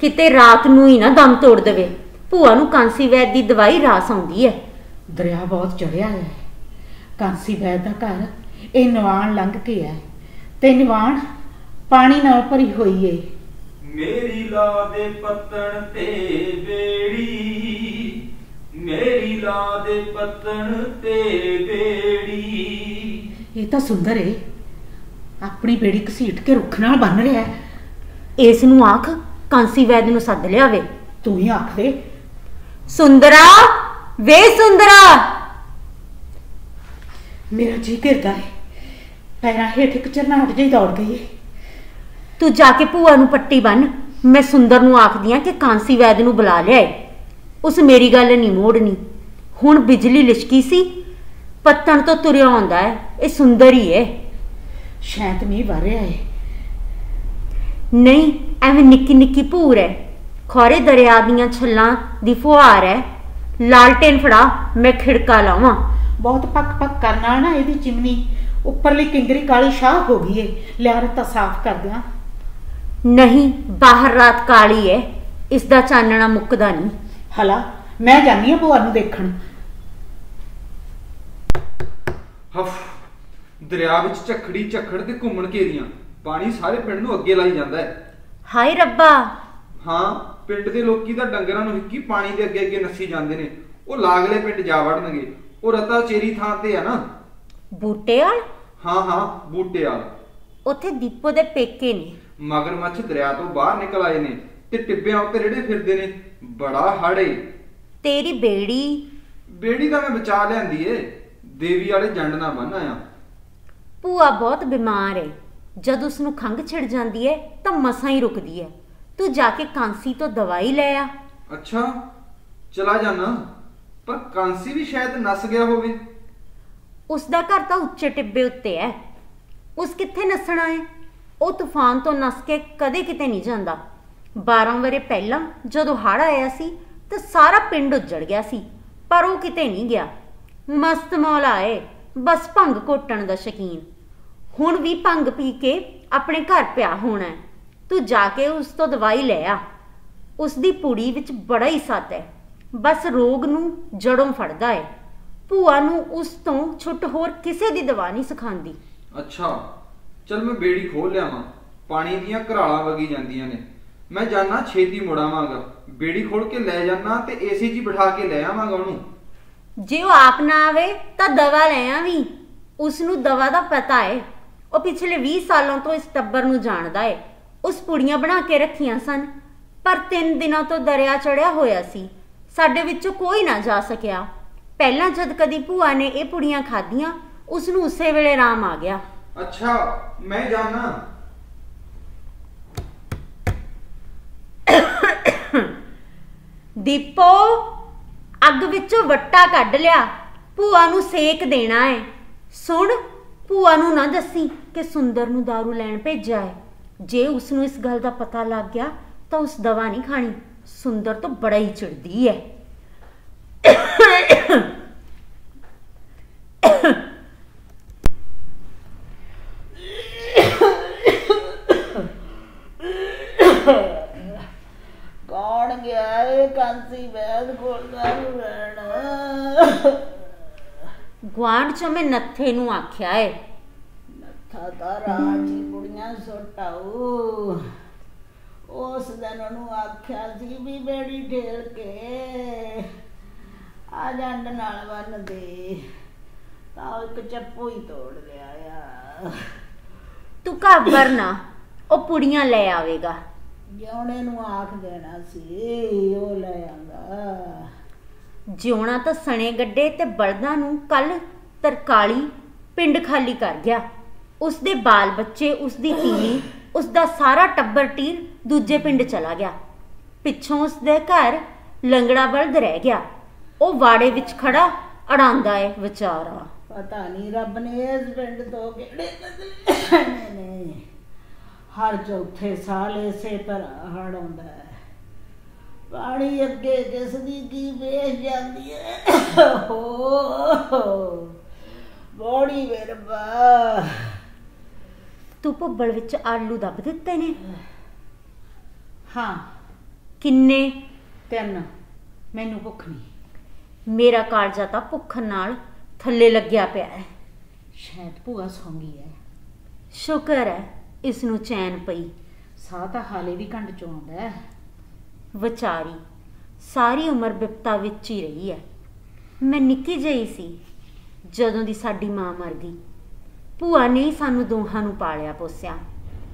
ਕਿਤੇ ਰਾਤ ਨੂੰ ਹੀ ਨਾ ਦਮ ਤੋੜ ਦੇਵੇ। ਭੂਆ ਨੂੰ ਕਾਂਸੀ ਵੈਦ ਦੀ ਦਵਾਈ ਰਾਸ ਆਉਂਦੀ ਹੈ। ਦਰਿਆ ਬਹੁਤ ਚੜਿਆ ਹੈ। ਕਾਂਸੀ ਵੈਦ ਦਾ ਘਰ ਇਹ ਨਿਵਾਣ ਲੰਘ ਕੇ ਹੈ। ਤੇ ਨਿਵਾਣ ਪਾਣੀ ਨਾਲ ਭਰੀ ਹੋਈ ਏ। ਮੇਰੀ ਲਾ ਦੇ ਪੱਤਣ ਤੇ ਬੇੜੀ। ਮੇਰੀ ਲਾ ਦੇ ਪੱਤਣ ਤੇ ਬੇੜੀ। ਇਹ ਤਾਂ ਸੁੰਦਰ ਏ। ਆਪਣੀ ਬੇੜੀ ਘਸੀਟ ਕੇ ਰੁੱਖ ਨਾਲ ਬੰਨ ਰਿਹਾ ਹੈ। ਇਸ ਨੂੰ ਆਖ, ਕਾਂਸੀ ਵੈਦ ਨੂੰ ਸੱਦ ਲਿਆਵੇ। ਤੂੰ ਹੀ ਆਖ ਦੇ। ਸੁੰਦਰਾ, ਵੇ ਸੁੰਦਰਾ। ਮੇਰਾ ਜੀ ਕਰਦਾ ਹੈ। ਪੈਰਾਂ ਹੇਠ ਇੱਕ ਝਰਨਾਟ ਜਿਹੀ ਦੌੜ ਗਈ ਏ। ਤੂੰ ਜਾ ਕੇ ਭੂਆ ਨੂੰ ਪੱਟੀ ਬੰਨ। ਮੈਂ ਸੁੰਦਰ ਨੂੰ ਆਖਦੀ ਆ ਕਿ ਕਾਂਸੀ ਵੈਦ ਨੂੰ ਬੁਲਾ ਲਿਆਏ। ਉਸ ਮੇਰੀ ਗੱਲ ਨਹੀਂ ਮੋੜਨੀ। ਹੁਣ ਬਿਜਲੀ ਲਿਸ਼ਕੀ ਸੀ। ਪੱਤਣ ਤੋਂ ਤੁਰਿਆ ਆਉਂਦਾ ਹੈ। ਇਹ ਸੁੰਦਰ ਹੀ ਹੈ। ਸ਼ਾਇਦ ਮੀਂਹ ਵਰ ਰਿਹਾ ਏ। ਨਹੀਂ ਐਵੇਂ ਨਿੱਕੀ ਨਿੱਕੀ ਭੂਰ ਹੈ। ਖੋਰੇ ਦਰਿਆ ਦੀਆਂ ਛੱਲਾਂ ਦੀ ਫੁਹਾਰ ਹੈ। ਲਾਲਟੇਨ ਫੜਾ ਮੈਂ ਖਿੜਕਾ ਲਾਵਾਂ। ਬਹੁਤ ਪੱਕ ਪੱਕ ਕਰਨ ਨਾ ਇਹਦੀ ਚਿਮਨੀ। ਉੱਪਰਲੀ ਕਿੰਗਰੀ ਕਾਲੀ ਸ਼ਾਹ ਹੋ ਗਈ ਏ। ਲਿਆ ਰਤਾ ਸਾਫ਼ ਕਰ ਦਿਆਂ ਨਹੀਂ ਬਾਹਰ ਰਾਤ ਕਾਲੀ ਹੈ ਇਸ ਦਾ ਚਾਨਣਾ ਮੁੱਕਦਾ ਨਹੀਂ। ਹਲਾ ਮੈਂ ਜਾਨੀ ਆ ਭੂਆ ਨੂੰ ਦੇਖਣ। ਹਫ ਦਰਿਆ ਵਿੱਚ ਝੱਖੜੀ ਝੱਖੜ ਤੇ ਘੁੰਮਣ ਘੇਰੀਆਂ। ਪਾਣੀ ਸਾਰੇ ਪਿੰਡ ਨੂੰ ਅੱਗੇ ਲਾਈ ਜਾਂਦਾ ਹੈ ਹਾਏ ਰੱਬਾ! ਹਾਂ ਪਿੰਡ ਦੇ ਲੋਕੀ ਤਾਂ ਡੰਗਰਾਂ ਨੂੰ ਹਿੱਕੀ ਪਾਣੀ ਦੇ ਅੱਗੇ ਅੱਗੇ ਨੱਸੀ ਜਾਂਦੇ ਨੇ। ਉਹ ਲਾਗਲੇ ਪਿੰਡ ਜਾ ਵੜਨਗੇ। ਉਹ ਰਤਾ ਚੇਰੀ ਥਾਂ ਤੇ ਆ ਨਾ। ਬੂਟੇ ਵਾਲ? ਹਾਂ ਹਾਂ ਬੂਟੇ ਵਾਲ। ਉੱਥੇ ਦੀਪੋ ਦੇ ਪੇਕੇ ਨੇ। ਮਗਰਮੱਛ ਦਰਿਆ ਤੋਂ ਬਾਹਰ ਨਿਕਲ ਆਏ ਨੇ ਤੇ ਟਿੱਬਿਆਂ ਉੱਤੇ ਰੇੜੇ ਫਿਰਦੇ ਨੇ। ਬੜਾ ਹੜੇ ਤੇਰੀ ਬੇੜੀ? ਬੇੜੀ ਤਾਂ ਮੈਂ ਬਚਾ ਲਿਆਂਦੀ ਏ। ਦੇਵੀ ਵਾਲੇ ਜੰਡ ਨਾ ਬੰਨ ਆਇਆ। ਭੂਆ ਬਹੁਤ ਬਿਮਾਰ ਹੈ ਜਦ ਉਸ ਨੂੰ ਖੰਘ ਛਿੜ ਜਾਂਦੀ ਹੈ ਤਾਂ ਮਸਾਂ ਹੀ ਰੁਕਦੀ ਹੈ ਤੂੰ ਜਾ ਕੇ ਕਾਂਸੀ ਤੋਂ ਦਵਾਈ ਲੈ ਆ। ਅੱਛਾ ਚਲਾ ਜਾਣਾ ਪਰ ਕਾਂਸੀ ਵੀ ਸ਼ਾਇਦ ਨਸ ਗਿਆ ਹੋਵੇ। ਉਸ ਦਾ ਘਰ ਤਾਂ ਉੱਚੇ ਟਿੱਬੇ ਉੱਤੇ ਹੈ ਉਸ ਕਿੱਥੇ ਨੱਸਣਾ ਹੈ ਉਹ ਤੂਫਾਨ ਤੋਂ ਨਸ ਕੇ ਕਦੇ ਕਿਤੇ ਨਹੀਂ ਜਾਂਦਾ। 12 ਵਰੇ ਪਹਿਲਾਂ ਜਦੋਂ ਹੜ੍ਹ ਆਇਆ ਸੀ, ਤਾਂ ਸਾਰਾ ਪਿੰਡ ਉੱਜੜ ਗਿਆ ਸੀ, ਪਰ ਉਹ ਕਿਤੇ ਨਹੀਂ ਗਿਆ। ਮਸਤ ਮੌਲਾ ਏ ਬਸ ਭੰਗ ਘੋਟਣ ਦਾ ਸ਼ਕੀਨ। ਹੁਣ ਵੀ ਭੰਗ ਪੀ ਕੇ ਆਪਣੇ ਘਰ ਪਿਆ ਹੋਣਾ ਤੂੰ ਜਾ ਕੇ ਉਸ ਤੋਂ ਦਵਾਈ ਲੈ ਆ। ਉਸ ਦੀ ਪੁੜੀ ਵਿੱਚ ਬੜਾ ਹੀ ਸੱਤ ਹੈ। ਬਸ ਰੋਗ ਨੂੰ ਜੜੋਂ ਫੜਦਾ ਹੈ। ਭੂਆ ਨੂੰ ਉਸ ਤੋਂ ਛੁੱਟ ਹੋਰ ਕਿਸੇ ਦੀ ਦਵਾ ਨਹੀਂ ਸਿਖਾਉਂਦੀ ਅੱਛਾ। ਚਲ ਮੈਂ ਬੇੜੀ ਖੋਲ ਲਿਆਵਾਂ। ਪਾਣੀ ਦੀਆਂ ਘਰਾਲਾਂ ਵਗੀ ਜਾਂਦੀਆਂ ਨੇ। ਮੈਂ ਜਾਣਾ ਛੇਤੀ ਮੁੜਾਵਾਂਗਾ। ਬੇੜੀ ਖੋਲ ਕੇ ਲੈ ਜਾਣਾ ਤੇ ਏਸੀ 'ਚ ਬਿਠਾ ਕੇ ਲੈ ਆਵਾਂਗਾ ਉਹਨੂੰ। ਜੇ ਉਹ ਆਪ ਨਾ ਆਵੇ ਤਾਂ ਦਵਾ ਲੈ ਆਵੀਂ ਉਸ ਨੂੰ ਦਵਾ ਦਾ ਪਤਾ ਹੈ ਉਹ ਪਿਛਲੇ 20 ਸਾਲਾਂ ਤੋਂ ਇਸ ਟੱਬਰ ਨੂੰ ਜਾਣਦਾ ਹੈ ਉਸ ਪੁੜੀਆਂ ਬਣਾ ਕੇ ਰੱਖੀਆਂ ਸਨ। ਪਰ ਤਿੰਨ ਦਿਨਾਂ ਤੋਂ ਦਰਿਆ ਚੜਿਆ ਹੋਇਆ ਸੀ। ਸਾਡੇ ਵਿੱਚੋਂ ਕੋਈ ਨਾ ਜਾ ਸਕਿਆ। ਪਹਿਲਾਂ ਜਦ ਕਦੀ ਭੂਆ ਨੇ ਇਹ ਪੁੜੀਆਂ ਖਾਧੀਆਂ ਉਸ ਨੂੰ ਉਸੇ ਵੇਲੇ ਆਰਾਮ ਆ ਗਿਆ। ਅੱਛਾ, ਮੈਂ ਜਾਣਾ ਦੀਪੋ, ਅੱਗ ਵਿੱਚੋਂ ਵੱਟਾ ਕੱਢ ਲਿਆ। ਭੂਆ ਨੂੰ ਸੇਕ ਦੇਣਾ ਹੈ ਸੁਣ, ਭੂਆ ਨੂੰ ਨਾ ਦੱਸੀ ਕਿ ਸੁੰਦਰ ਨੂੰ दारू ਲੈਣ ਭੇਜਿਆ ਹੈ ਜੇ ਉਸ ਨੂੰ ਇਸ ਗੱਲ ਦਾ ਪਤਾ ਲੱਗ ਗਿਆ, ਤਾਂ ਉਸ ਦਵਾ ਨਹੀਂ ਖਾਣੀ। ਸੁੰਦਰ ਤੋਂ ਬੜਾ ਹੀ ਚਿੜਦੀ ਹੈ ਕੌਣ ਗਿਆ ਏ ਕਾਂਸੀ ਬੈਦ ਕੋਲ ਦਾਰੂ ਲੈਣ ਗੁਆਂਢ ਚੋਂ ਮੈਂ ਨੱਥੇ ਨੂੰ ਆਖਿਆ ਹੈ ਨੱਥਾ ਤਾਂ ਰਾਜੀ ਕੁੜੀਆਂ ਸੁਟਾਉ ਉਸ ਦਿਨ ਉਹਨੂੰ ਆਖਿਆ ਸੀ ਵੀ ਬੇੜੀ ਢੇਲ ਕੇ ਆ ਜੰਡ ਨਾਲ ਬੰਨ ਦੇ। ਤਾਂ ਇੱਕ ਚੱਪੂ ਹੀ ਤੋੜ ਲਿਆ ਆ। ਤੂੰ ਘਾਬਰ ਨਾ ਉਹ ਪੁੜੀਆਂ ਲੈ ਆਵੇਗਾ। ਜਿਉਣੇ ਨੂੰ ਆਖ ਦੇਣਾ ਸੀ ਉਹ ਲੈ ਆਂਦਾ। ਜਿਉਣਾ ਤਾਂ ਸਣੇ ਗੱਡੇ ਤੇ ਬਲਦਾਂ ਨੂੰ ਕੱਲ ਤਰਕਾਲੀ ਪਿੰਡ ਖਾਲੀ ਕਰ ਗਿਆ। ਉਸ ਦੇ ਬਾਲ ਬੱਚੇ ਉਸ ਦੀ ਤੀਵੀਂ ਉਸ ਦਾ ਸਾਰਾ ਟੱਬਰ ਟੀਰ ਦੂਜੇ ਪਿੰਡ ਚਲਾ ਗਿਆ। ਪਿੱਛੋਂ ਉਸ ਦੇ ਘਰ ਲੰਗੜਾ ਬਲਦ ਰਹਿ ਗਿਆ। ਉਹ ਵਾੜੇ ਵਿੱਚ ਖੜਾ ਅੜਾਂਦਾ ਏ ਵਿਚਾਰਾ। ਪਤਾ ਨਹੀਂ ਰੱਬ ਨੇ ਇਸ ਪਿੰਡ ਤੋਂ ਕਿਹੜੇ ਬਦਲੇ ਨੇ। ਹਰ ਚੌਥੇ ਸਾਲ ਇਸੇ ਤਰ੍ਹਾਂ ਹੜ ਆਉਂਦਾ ਹੈ। ਪਾਣੀ ਅੱਗੇ ਕਿਸ ਦੀ ਕੀ ਵੇਚ ਜਾਂਦੀ ਹੈ, ਹੋ। ਬੋੜੀ ਵੇਰਬਾ ਤੂੰ ਭੁੱਬਲ ਵਿੱਚ ਆਲੂ ਦੱਬ ਦਿੱਤੇ ਨੇ। ਹਾਂ। ਕਿੰਨੇ? ਤਿੰਨ। ਮੈਨੂੰ ਭੁੱਖ ਨਹੀਂ। ਮੇਰਾ ਕਾਲਜਾ ਤਾਂ ਭੁੱਖ ਨਾਲ ਥੱਲੇ ਲੱਗਿਆ ਪਿਆ ਹੈ। ਸ਼ਾਇਦ ਭੂਆ ਸੌਂਗੀ ਹੈ। ਸ਼ੁਕਰ ਹੈ ਇਸ ਨੂੰ ਚੈਨ ਪਈ। ਸਾਹ ਤਾਂ ਹਾਲੇ ਵੀ ਕੰਡ ਚੋਂ ਆਉਂਦਾ ਹੈ। ਵਿਚਾਰੀ ਸਾਰੀ ਉਮਰ ਬਿਪਤਾ ਵਿੱਚ ਹੀ ਰਹੀ ਹੈ। ਮੈਂ ਨਿੱਕੀ ਜਿਹੀ ਸੀ। ਜਦੋਂ ਦੀ ਸਾਡੀ ਮਾਂ ਮਰ ਗਈ। ਭੂਆ ਨੇ ਸਾਨੂੰ ਦੋਹਾਂ ਨੂੰ ਪਾਲਿਆ ਪੋਸਿਆ।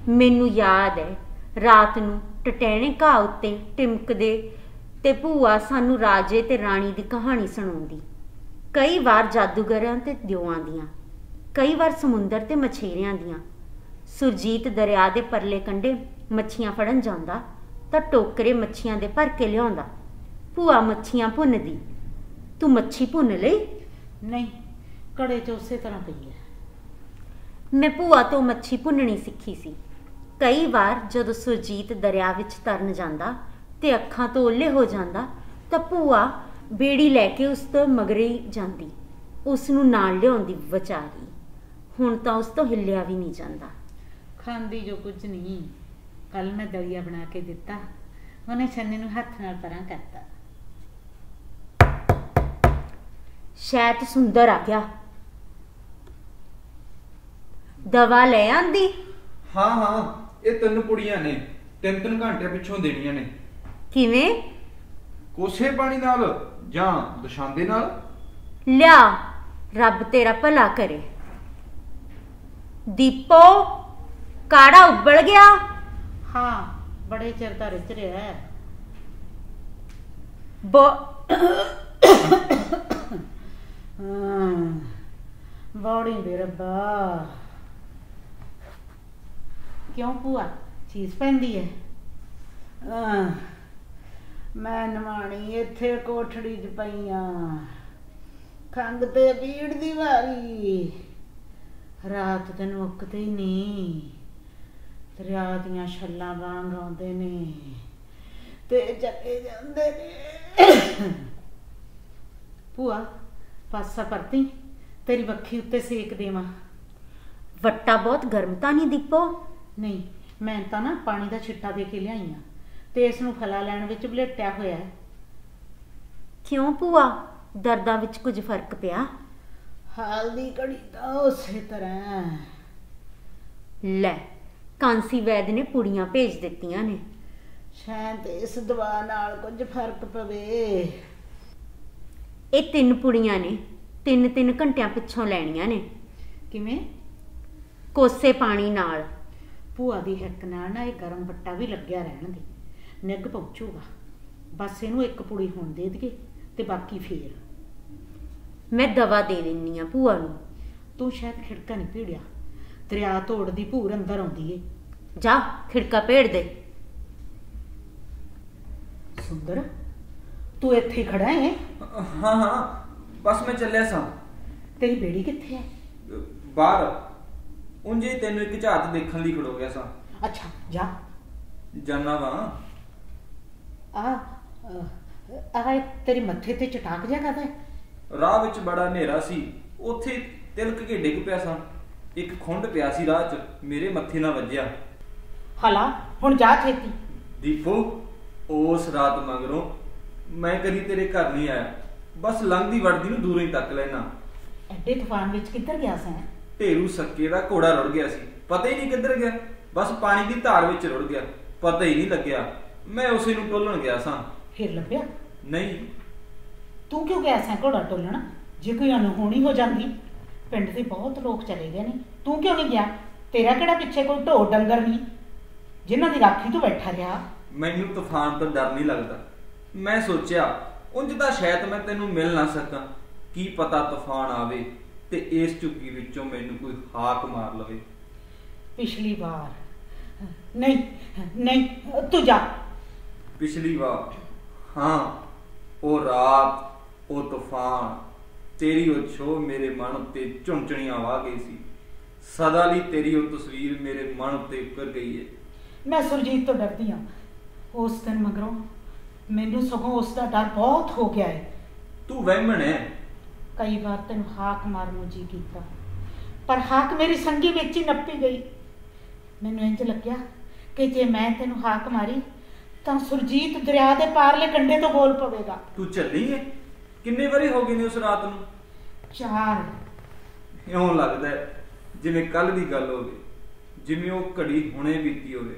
ਮੈਨੂੰ ਯਾਦ ਹੈ ਰਾਤ ਨੂੰ ਟਟੈਣੇ ਘਾਹ ਉੱਤੇ ਟਿਮਕਦੇ ਤੇ ਭੂਆ ਸਾਨੂੰ ਰਾਜੇ ਤੇ ਰਾਣੀ ਦੀ ਕਹਾਣੀ ਸੁਣਾਉਂਦੀ। ਕਈ ਵਾਰ ਜਾਦੂਗਰਾਂ ਤੇ ਦਿਉਆਂ ਦੀਆਂ, ਕਈ ਵਾਰ ਸਮੁੰਦਰ ਤੇ ਮਛੇਰਿਆਂ ਦੀਆਂ। ਸੁਰਜੀਤ ਦਰਿਆ ਦੇ ਪਰਲੇ ਕੰਢੇ ਮੱਛੀਆਂ ਫੜਨ ਜਾਂਦਾ ਤਾਂ ਟੋਕਰੇ ਮੱਛੀਆਂ ਦੇ ਭਰ ਕੇ ਲਿਆਉਂਦਾ। ਭੂਆ ਮੱਛੀਆਂ ਭੁੰਨਦੀ। ਤੂੰ ਮੱਛੀ ਭੁੰਨ ਲਈ? ਨਹੀਂ। ਕੜੇ ਚ ਉਸੇ ਤਰ੍ਹਾਂ ਪਈ ਹੈ। ਮੈਂ ਭੂਆ ਤੋਂ ਮੱਛੀ ਭੁੰਨਣੀ ਸਿੱਖੀ ਸੀ। ਕਈ ਵਾਰ ਜਦੋਂ ਸੁਰਜੀਤ ਦਰਿਆ ਵਿੱਚ ਤਰਨ ਜਾਂਦਾ ਤੇ ਅੱਖਾਂ ਤੋਂ ਓਲੇ ਹੋ ਜਾਂਦਾ ਤਾਂ ਭੂਆ ਬੇੜੀ ਲੈ ਕੇ ਉਸ ਤੋਂ ਮਗਰੇ ਜਾਂਦੀ। ਉਸ ਨੂੰ ਨਾਲ ਲਿਆਉਂਦੀ ਵਿਚਾਰੀ ਹੁਣ ਤਾਂ ਉਸ ਤੋਂ ਹਿੱਲਿਆ ਵੀ ਨਹੀਂ ਜਾਂਦਾ। ਖਾਂਦੀ ਜੋ ਕੁਝ ਨਹੀਂ। ਕੱਲ ਮੈਂ ਦਲੀਆ ਬਣਾ ਕੇ ਦਿੱਤਾ। ਉਹਨੇ ਛੰਨੀ ਨੂੰ ਹੱਥ ਨਾਲ ਪਰਾਂ ਕਰਤਾ। ਸ਼ਾਇਦ ਸੁੰਦਰ ਆ ਗਿਆ। ਦਵਾ ਲੈ ਆਂਦੀ? ਹਾਂ ਹਾਂ ਇਹ ਤਿੰਨ ਕੁੜੀਆਂ ਨੇ ਤਿੰਨ ਤਿੰਨ ਘੰਟੇ ਪਿੱਛੋਂ ਦੇਣੀਆਂ ਨੇ। ਕਿਵੇਂ? ਕੋਸੇ ਪਾਣੀ ਨਾਲ ਜਾਂ ਦਸ਼ਾਂਦੇ ਨਾਲ? ਲਿਆ ਰੱਬ ਤੇਰਾ ਭਲਾ ਕਰੇ। ਦੀਪੋ ਕਾੜਾ ਉੱਬਲ ਗਿਆ? ਹਾਂ ਬੜੇ ਚਿਰ ਦਾ ਰਿਚ ਰਿਹਾ ਹੈ। ਬੋ ਹਾਂ ਬੋੜੀ ਦੇ ਰੱਬਾ ਕਿਉਂ ਭੂਆ? ਚੀਜ਼ ਪੈਂਦੀ ਹੈ ਮੈਂ ਨਵਾਣੀ ਇੱਥੇ ਕੋਠੜੀ 'ਚ ਪਈਆਂ ਖੰਗ ਤੇ ਪੀੜ ਦੀ ਵਾਰੀ। ਰਾਤ ਦਿਨ ਮੁੱਕਦੇ ਹੀ ਨਹੀਂ। ਦਰਿਆ ਦੀਆਂ ਛੱਲਾਂ ਵਾਂਗ ਆਉਂਦੇ ਨੇ। ਤੇ ਚੱਲੇ ਜਾਂਦੇ ਨੇ। ਭੂਆ ਪਾਸਾ ਪਰਤੀ। ਤੇਰੀ ਵੱਖੀ ਉੱਤੇ ਸੇਕ ਦੇਵਾਂ। ਵੱਟਾ ਬਹੁਤ ਗਰਮ ਤਾਂ ਨਹੀਂ ਦੀਪੋ। ਨਹੀਂ ਮੈਂ ਤਾਂ ਨਾ ਪਾਣੀ ਦਾ ਛਿੱਟਾ ਦੇ ਕੇ ਲਿਆਈ ਆ ਤੇ ਇਸ ਨੂੰ ਫਲਾ ਲੈਣ ਵਿੱਚ ਬਲੇਟਿਆ ਹੋਇਆ ਹੈ। ਕਿਉਂ ਭੂਆ? ਦਰਦਾਂ ਵਿੱਚ ਕੁਝ ਫ਼ਰਕ ਪਿਆ? ਹਾਲ ਦੀ ਘੜੀ ਤਾਂ ਉਸੇ ਤਰ੍ਹਾਂ ਲੈ ਕਾਂਸੀ ਵੈਦ ਨੇ ਪੁੜੀਆਂ ਭੇਜ ਦਿੱਤੀਆਂ ਨੇ। ਸ਼ਾਇਦ ਇਸ ਦਵਾ ਨਾਲ ਕੁਝ ਫ਼ਰਕ ਪਵੇ। ਇਹ ਤਿੰਨ ਪੁੜੀਆਂ ਨੇ ਤਿੰਨ ਤਿੰਨ ਘੰਟਿਆਂ ਪਿੱਛੋਂ ਲੈਣੀਆਂ ਨੇ। ਕਿਵੇਂ? ਕੋਸੇ ਪਾਣੀ ਨਾਲ। ਭੂਆ ਦੀ ਹਿੱਕ ਨਾਲ ਨਾ ਇਹ ਗਰਮ ਵੱਟਾ ਵੀ ਲੱਗਿਆ ਰਹਿਣ ਦੇ ਨਿੱਘ ਪਹੁੰਚੂਗਾ। ਬਸ ਇਹਨੂੰ ਇੱਕ ਪੁੜੀ ਹੋਣ ਦੇ ਦਈਏ ਤੇ ਬਾਕੀ ਫੇਰ। ਮੈਂ ਦਵਾ ਦੇ ਦਿੰਨੀ ਆ ਭੂਆ ਨੂੰ। ਤੂੰ ਸ਼ਾਇਦ ਖਿੜਕਾ ਨਹੀਂ ਪੀੜਿਆ ਦਰਿਆ ਤੋੜ ਦੀ ਭੂਰ ਅੰਦਰ ਆਉਂਦੀ ਏ। ਜਾ ਖਿੜਕਾ ਭੇੜ ਦੇ। ਸੁੰਦਰ ਤੂੰ ਇੱਥੇ ਹੀ ਖੜਾ ਹੈ? ਹਾਂ ਹਾਂ। ਬਸ ਮੈਂ ਚੱਲਿਆ ਸਾਂ। ਤੇਰੀ ਬੇੜੀ ਕਿੱਥੇ ਹੈ? ਬਾਹਰ। ਉਂਝੇ ਤੈਨੂੰ ਇੱਕ ਝਾਤ ਦੇਖਣ ਲਈ ਖੜੋ ਗਿਆ ਸਾਂ। ਅੱਛਾ ਜਾ। ਜਾਨਾ ਵਾਂ। ਆ ਆ ਤੇਰੇ ਮੱਥੇ ਤੇ ਚਟਾਕ ਜਾ ਕਰਦਾ ਹੈ? ਰਾਹ ਵਿੱਚ ਬੜਾ ਹਨੇਰਾ ਸੀ। ਉੱਥੇ ਤਿਲਕ ਕੇ ਡਿੱਗ ਪਿਆ ਸਾਂ। ਇੱਕ ਖੁੰਡ ਪਿਆ ਸੀ ਰਾਹ 'ਚ। ਮੇਰੇ ਮੱਥੇ ਨਾਲ ਵੱਜਿਆ। ਹਲਾ ਹੁਣ ਜਾ ਛੇਤੀ ਦੀਪੋ ਉਸ ਰਾਤ ਮਗਰੋਂ ਮੈਂ ਕਦੀ ਤੇਰੇ ਘਰ ਨਹੀਂ ਆਇਆ। ਬਸ ਲੰਘਦੀ ਵੜਦੀ ਨੂੰ ਦੂਰੋਂ ਹੀ ਤੱਕ ਲੈਣਾ ਐਡੇ ਤੂਫਾਨ ਵਿੱਚ ਕਿੱਧਰ ਗਿਆ ਸੈਂ? ਢੇਰੂ ਸੱਕੇ ਦਾ ਘੋੜਾ ਰੁੜ ਗਿਆ ਸੀ। ਪਤਾ ਹੀ ਨਹੀਂ ਕਿੱਧਰ ਗਿਆ। ਬਸ ਪਾਣੀ ਦੀ ਧਾਰ ਵਿੱਚ ਰੁੜ ਗਿਆ। ਪਤਾ ਹੀ ਨਹੀਂ ਲੱਗਿਆ। ਮੈਂ ਉਸੇ ਨੂੰ ਟੋਲਣ ਗਿਆ ਸਾਂ। ਫਿਰ ਲੱਭਿਆ? ਨਹੀਂ। ਤੂੰ ਕਿਉਂ ਗਿਆ ਸੈਂ ਘੋੜਾ ਟੋਲਣ? ਜੇ ਕੋਈ ਅਨਹੋਣੀ ਹੋ ਜਾਂਦੀ ਪਿੰਡ ਦੇ ਬਹੁਤ ਲੋਕ ਚਲੇ ਗਏ ਨੇ। ਤੂੰ ਕਿਉਂ ਨਹੀਂ ਗਿਆ? ਤੇਰਾ ਕਿਹੜਾ ਪਿੱਛੇ ਕੋਈ ਢੋ ਡੰਗਰ ਨਹੀਂ? ਜਿਨ੍ਹਾਂ ਦੀ ਰਾਖੀ ਤੂੰ ਬੈਠਾ ਰਿਹਾ। ਮੈਨੂੰ ਤੂਫਾਨ ਤੋਂ ਡਰ ਨਹੀਂ ਲੱਗਦਾ। ਮੈਂ ਸੋਚਿਆ ਉਂਝ ਤਾਂ ਸ਼ਾਇਦ ਮੈਂ ਤੈਨੂੰ ਮਿਲ ਨਾ ਸਕਾਂ। ਕੀ ਪਤਾ ਤੂਫਾਨ ਆਵੇ। ਤੇ ਇਸ ਝੁੱਗੀ ਵਿੱਚੋਂ ਮੈਨੂੰ ਕੋਈ ਹਾਕ ਮਾਰ ਲਵੇ। ਪਿਛਲੀ ਵਾਰ। ਨਹੀਂ ਨਹੀਂ ਤੂੰ ਜਾ। ਪਿਛਲੀ ਵਾਰ ਹਾਂ ਉਹ ਰਾਤ ਉਹ ਤੂਫਾਨ ਤੇਰੀ ਉਹ ਛੋ ਮੇਰੇ ਮਨ ਉੱਤੇ ਝੁੰਝਣੀਆਂ ਵਾ ਗਈ ਸੀ। ਸਦਾ ਲਈ ਤੇਰੀ ਉਹ ਤਸਵੀਰ ਮੇਰੇ ਮਨ ਉੱਤੇ ਉੱਕਰ ਗਈ ਹੈ ਮੈਂ ਸੁਰਜੀਤ ਤੋਂ ਡਰਦੀ ਹਾਂ। ਉਸ ਦਿਨ ਮਗਰੋਂ ਮੈਨੂੰ ਸਗੋਂ ਉਸ ਦਾ ਡਰ ਬਹੁਤ ਹੋ ਗਿਆ ਹੈ ਤੂੰ ਵਹਿਮਣ ਹੈ ਕਈ ਵਾਰ ਤੈਨੂੰ ਹਾਕ ਮਾਰਨ ਨੂੰ ਜੀ ਕੀਤਾ। ਪਰ ਹਾਕ ਮੇਰੀ ਸੰਗੀ ਵਿੱਚ ਹੀ ਨੱਪੀ ਗਈ। ਮੈਨੂੰ ਇੰਜ ਲੱਗਿਆ ਕਿ ਜੇ ਮੈਂ ਤੈਨੂੰ ਹਾਕ ਮਾਰੀ ਤਾਂ ਸੁਰਜੀਤ ਦਰਿਆ ਦੇ ਪਾਰਲੇ ਕੰਢੇ ਤੋਂ ਬੋਲ ਪਵੇਗਾ। ਤੂੰ ਚੱਲੀ ਹੈ ਕਿੰਨੇ ਵਾਰੀ ਹੋ ਗਏ ਨੇ ਉਸ ਰਾਤ ਨੂੰ? ਚਾਰ। ਇਉਂ ਲੱਗਦਾ ਜਿਵੇਂ ਕੱਲ ਦੀ ਗੱਲ ਹੋਵੇ ਜਿਵੇਂ ਉਹ ਘੜੀ ਹੁਣੇ ਬੀਤੀ ਹੋਵੇ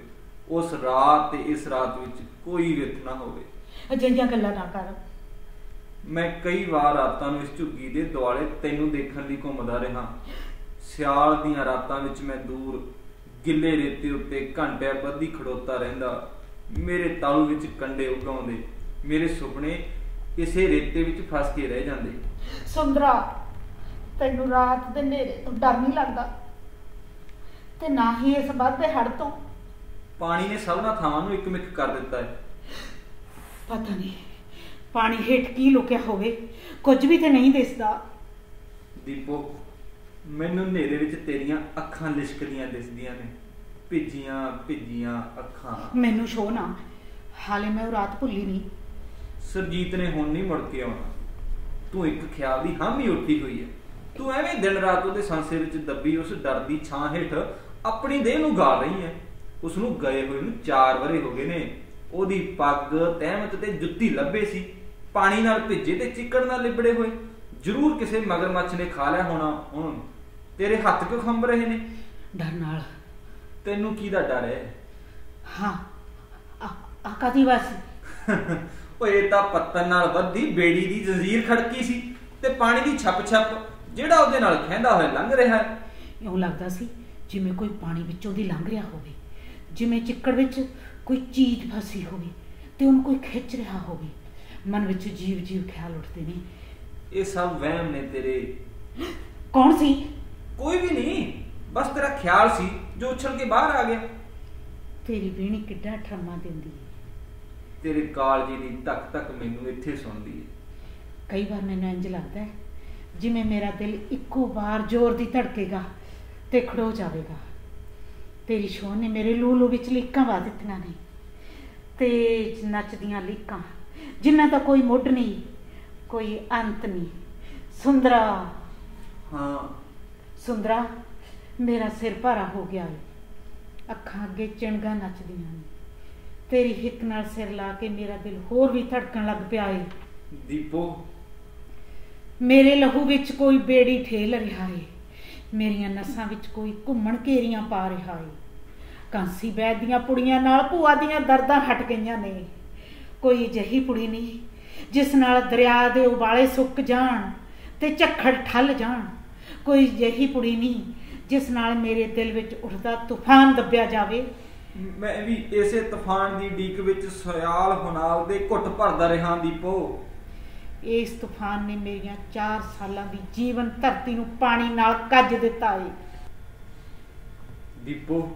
ਉਸ ਰਾਤ ਤੇ ਇਸ ਰਾਤ ਵਿੱਚ ਕੋਈ ਵਿਥ ਨਾ ਹੋਵੇ। ਅਜਿਹੀਆਂ ਗੱਲਾਂ ਨਾ ਕਰ। ਮੈਂ ਕਈ ਵਾਰ ਰਾਤਾਂ ਨੂੰ ਇਸ ਝੁੱਗੀ ਦੇ ਦੁਆਲੇ ਤੈਨੂੰ ਦੇਖਣ ਲਈ ਘੁੰਮਦਾ ਰਿਹਾ। ਸਿਆਲ ਦੀਆਂ ਰਾਤਾਂ ਵਿੱਚ ਮੈਂ ਦੂਰ ਗਿੱਲੇ ਰੇਤੇ ਉੱਤੇ ਘੰਟਿਆਂ ਬੱਧੀ ਖੜੋਤਾ ਰਹਿੰਦਾ। ਮੇਰੇ ਤਾਲੂ ਵਿੱਚ ਕੰਡੇ ਉਗਾਉਂਦੇ ਮੇਰੇ ਸੁਪਨੇ ਇਸੇ ਰੇਤੇ ਵਿੱਚ ਫਸ ਕੇ ਰਹਿ ਜਾਂਦੇ। ਸੁੰਦਰਾ ਤੈਨੂੰ ਰਾਤ ਦੇ ਹਨੇਰੇ ਤੋਂ ਡਰ ਨਹੀਂ ਲੱਗਦਾ? ਤੇ ਨਾ ਹੀ ਇਸ ਵੱਧਦੇ ਹੜ ਤੋਂ? ਪਾਣੀ ਨੇ ਸਭਨਾ ਥਾਵਾਂ ਨੂੰ ਇੱਕ ਮਿੱਕ ਕਰ ਦਿੱਤਾ ਹੈ। ਪਤਾ ਨਹੀਂ। ਪਾਣੀ ਹੇਠ ਕੀ ਲੁਕਿਆ ਹੋਵੇ ਕੁਝ ਵੀ ਤੇ ਨਹੀਂ ਦਿਸਦਾ। ਦੀਪੋ ਮੈਨੂੰ ਹਨੇਰੇ ਵਿੱਚ ਤੇਰੀਆਂ ਅੱਖਾਂ ਲਿਸ਼ਕਦੀਆਂ ਦਿਸਦੀਆਂ ਨੇ। ਭਿੱਜੀਆਂ ਭਿੱਜੀਆਂ ਅੱਖਾਂ। ਮੈਨੂੰ ਸ਼ੋ ਨਾ ਹਾਲੇ ਮੈਂ ਉਹ ਰਾਤ ਭੁੱਲੀ ਨਹੀਂ। ਸਰਜੀਤ ਨੇ ਹੁਣ ਨਹੀਂ ਮੁੜ ਕੇ ਆਉਣਾ। ਤੂੰ ਇੱਕ ਖਿਆਲ ਦੀ ਹਾਮੀ ਉੱਠੀ ਹੋਈ ਹੈ। ਤੂੰ ਐਵੇਂ ਦਿਨ ਰਾਤ ਉਹਦੇ ਸੰਸੇ ਵਿੱਚ ਦੱਬੀ ਉਸ ਡਰ ਦੀ ਛਾਂ ਹੇਠ ਆਪਣੀ ਦੇਹ ਨੂੰ ਗਾਲ ਰਹੀ ਹੈ। ਉਸ ਨੂੰ ਗਏ ਹੋਏ ਨੂੰ 4 ਵਰੇ ਹੋ ਗਏ ਨੇ। ਉਹਦੀ ਪੱਗ ਤਹਿਮਤ ਤੇ ਜੁੱਤੀ ਲੱਭੇ ਸੀ। ਪਾਣੀ ਨਾਲ ਭਿੱਜੇ ਤੇ ਚਿੱਕੜ ਨਾਲ ਲਿਬੜੇ ਹੋਏ। ਜ਼ਰੂਰ ਕਿਸੇ ਮਗਰਮੱਛ ਨੇ ਖਾ ਲਿਆ ਹੋਣਾ ਹੁਣ ਤੇਰੇ ਹੱਥ ਕਿਉਂ ਖੰਭ ਰਹੇ ਨੇ? ਡਰ ਨਾਲ। ਤੈਨੂੰ ਕੀ ਦਾ ਡਰ ਹੈ? ਹਾਂ। ਆ ਕਾਦੀ ਵਾਸੀ ਓਏ ਤਾਂ ਪੱਤਨ ਨਾਲ ਵੱਧੀ ਬੇੜੀ ਦੀ ਜ਼ੰਜੀਰ ਖੜਕੀ ਸੀ ਤੇ ਪਾਣੀ ਦੀ ਛੱਪ ਛੱਪ ਜਿਹੜਾ ਉਹਦੇ ਨਾਲ ਖਹਿੰਦਾ ਹੋਇਆ ਲੰਘ ਰਿਹਾ ਹੈ। ਇਉਂ ਲੱਗਦਾ ਸੀ ਜਿਵੇਂ ਕੋਈ ਪਾਣੀ ਵਿੱਚੋਂ ਦੀ ਲੰਘ ਰਿਹਾ ਹੋਵੇ ਜਿਵੇਂ ਚਿੱਕੜ ਵਿੱਚ ਕੋਈ ਚੀਜ਼ ਫਸੀ ਹੋਵੇ ਤੇ ਉਹਨੂੰ ਕੋਈ ਖਿੱਚ ਰਿਹਾ ਹੋਵੇ। ਮਨ ਵਿੱਚ ਜੀਵ ਜੀਵ ਖਿਆਲ ਉੱਠਦੇ ਨੇ। ਇਹ ਸਭ ਵਹਿਮ ਨੇ ਤੇਰੇ। ਕੌਣ ਸੀ? ਕੋਈ ਵੀ ਨਹੀਂ ਬਸ ਤੇਰਾ ਖਿਆਲ ਸੀ ਜੋ ਉਛਲ ਕੇ ਬਾਹਰ ਆ ਗਿਆ। ਤੇਰੀ ਬੀਣੀ ਕਿੱਡਾ ਠਰਮਾ ਦਿੰਦੀ ਹੈ ਤੇਰੇ ਕਾਲਜੇ ਦੀ ਤੱਕ ਤੱਕ ਮੈਨੂੰ ਇੱਥੇ ਸੁਣਦੀ ਹੈ ਕਈ ਵਾਰ ਮੈਨੂੰ ਇੰਜ ਲੱਗਦਾ ਹੈ ਜਿਵੇਂ ਮੇਰਾ ਦਿਲ ਇੱਕੋ ਵਾਰ ਜ਼ੋਰ ਦੀ ਧੜਕੇਗਾ ਤੇ ਖੜੋ ਜਾਵੇਗਾ। ਤੇਰੀ ਛੋਹ ਨੇ ਮੇਰੇ ਲੂਲੂ ਵਿੱਚ ਲੀਕਾਂ ਵਾ ਦਿੱਤੀਆਂ ਨੇ ਤੇ ਨੱਚਦੀਆਂ ਲੀਕਾਂ। ਜਿਨ੍ਹਾਂ ਦਾ ਕੋਈ ਮੁੱਢ ਨਹੀਂ ਕੋਈ ਅੰਤ ਨਹੀਂ। ਸੁੰਦਰਾ। ਹਾਂ। ਸੁੰਦਰਾ ਮੇਰਾ ਸਿਰ ਭਾਰਾ ਹੋ ਗਿਆ ਏ। ਅੱਖਾਂ ਅੱਗੇ ਚਿਣਗਾ ਨੱਚਦੀਆਂ ਨੇ। ਤੇਰੀ ਹਿੱਕ ਨਾਲ ਸਿਰ ਲਾ ਕੇ ਮੇਰਾ ਦਿਲ ਹੋਰ ਵੀ ਧੜਕਣ ਲੱਗ ਪਿਆ ਏ। ਦੀਪੋ। ਮੇਰੇ ਲਹੂ ਵਿੱਚ ਕੋਈ ਬੇੜੀ ਠੇਲ ਰਿਹਾ ਏ। ਮੇਰੀਆਂ ਨਸਾਂ ਵਿੱਚ ਕੋਈ ਘੁੰਮਣ ਘੇਰੀਆਂ ਪਾ ਰਿਹਾ ਏ। ਕਾਂਸੀ ਬੈਦ ਦੀਆਂ ਪੁੜੀਆਂ ਨਾਲ ਭੂਆ ਦੀਆਂ ਦਰਦਾਂ ਹਟ ਗਈਆਂ ਨੇ। ਕੋਈ ਅਜਿਹੀ ਪੁੜੀ ਨਹੀਂ ਜਿਸ ਨਾਲ ਦਰਿਆ ਦੇ ਉਬਾਲੇ ਸੁੱਕ ਜਾਣ ਤੇ ਝੱਖੜ ਠੱਲ ਜਾਣ। ਕੋਈ ਅਜਿਹੀ ਪੁੜੀ ਨਹੀਂ ਜਿਸ ਨਾਲ ਮੇਰੇ ਦਿਲ ਵਿੱਚ ਉੱਠਦਾ ਤੂਫਾਨ ਦੱਬਿਆ ਜਾਵੇ। ਮੈਂ ਵੀ ਇਸੇ ਤੂਫਾਨ ਦੀ ਡੀਕ ਵਿੱਚ ਸਿਆਲ ਹੁਨਾਲ ਦੇ ਘੁੱਟ ਭਰਦਾ ਰਿਹਾ ਦੀਪੋ। ਇਸ ਤੂਫਾਨ ਨੇ ਮੇਰੀਆਂ 4 ਸਾਲਾਂ ਦੀ ਜੀਵਨ ਧਰਤੀ ਨੂੰ ਪਾਣੀ ਨਾਲ ਕੱਜ ਦਿੱਤਾ ਏ। ਦੀਪੋ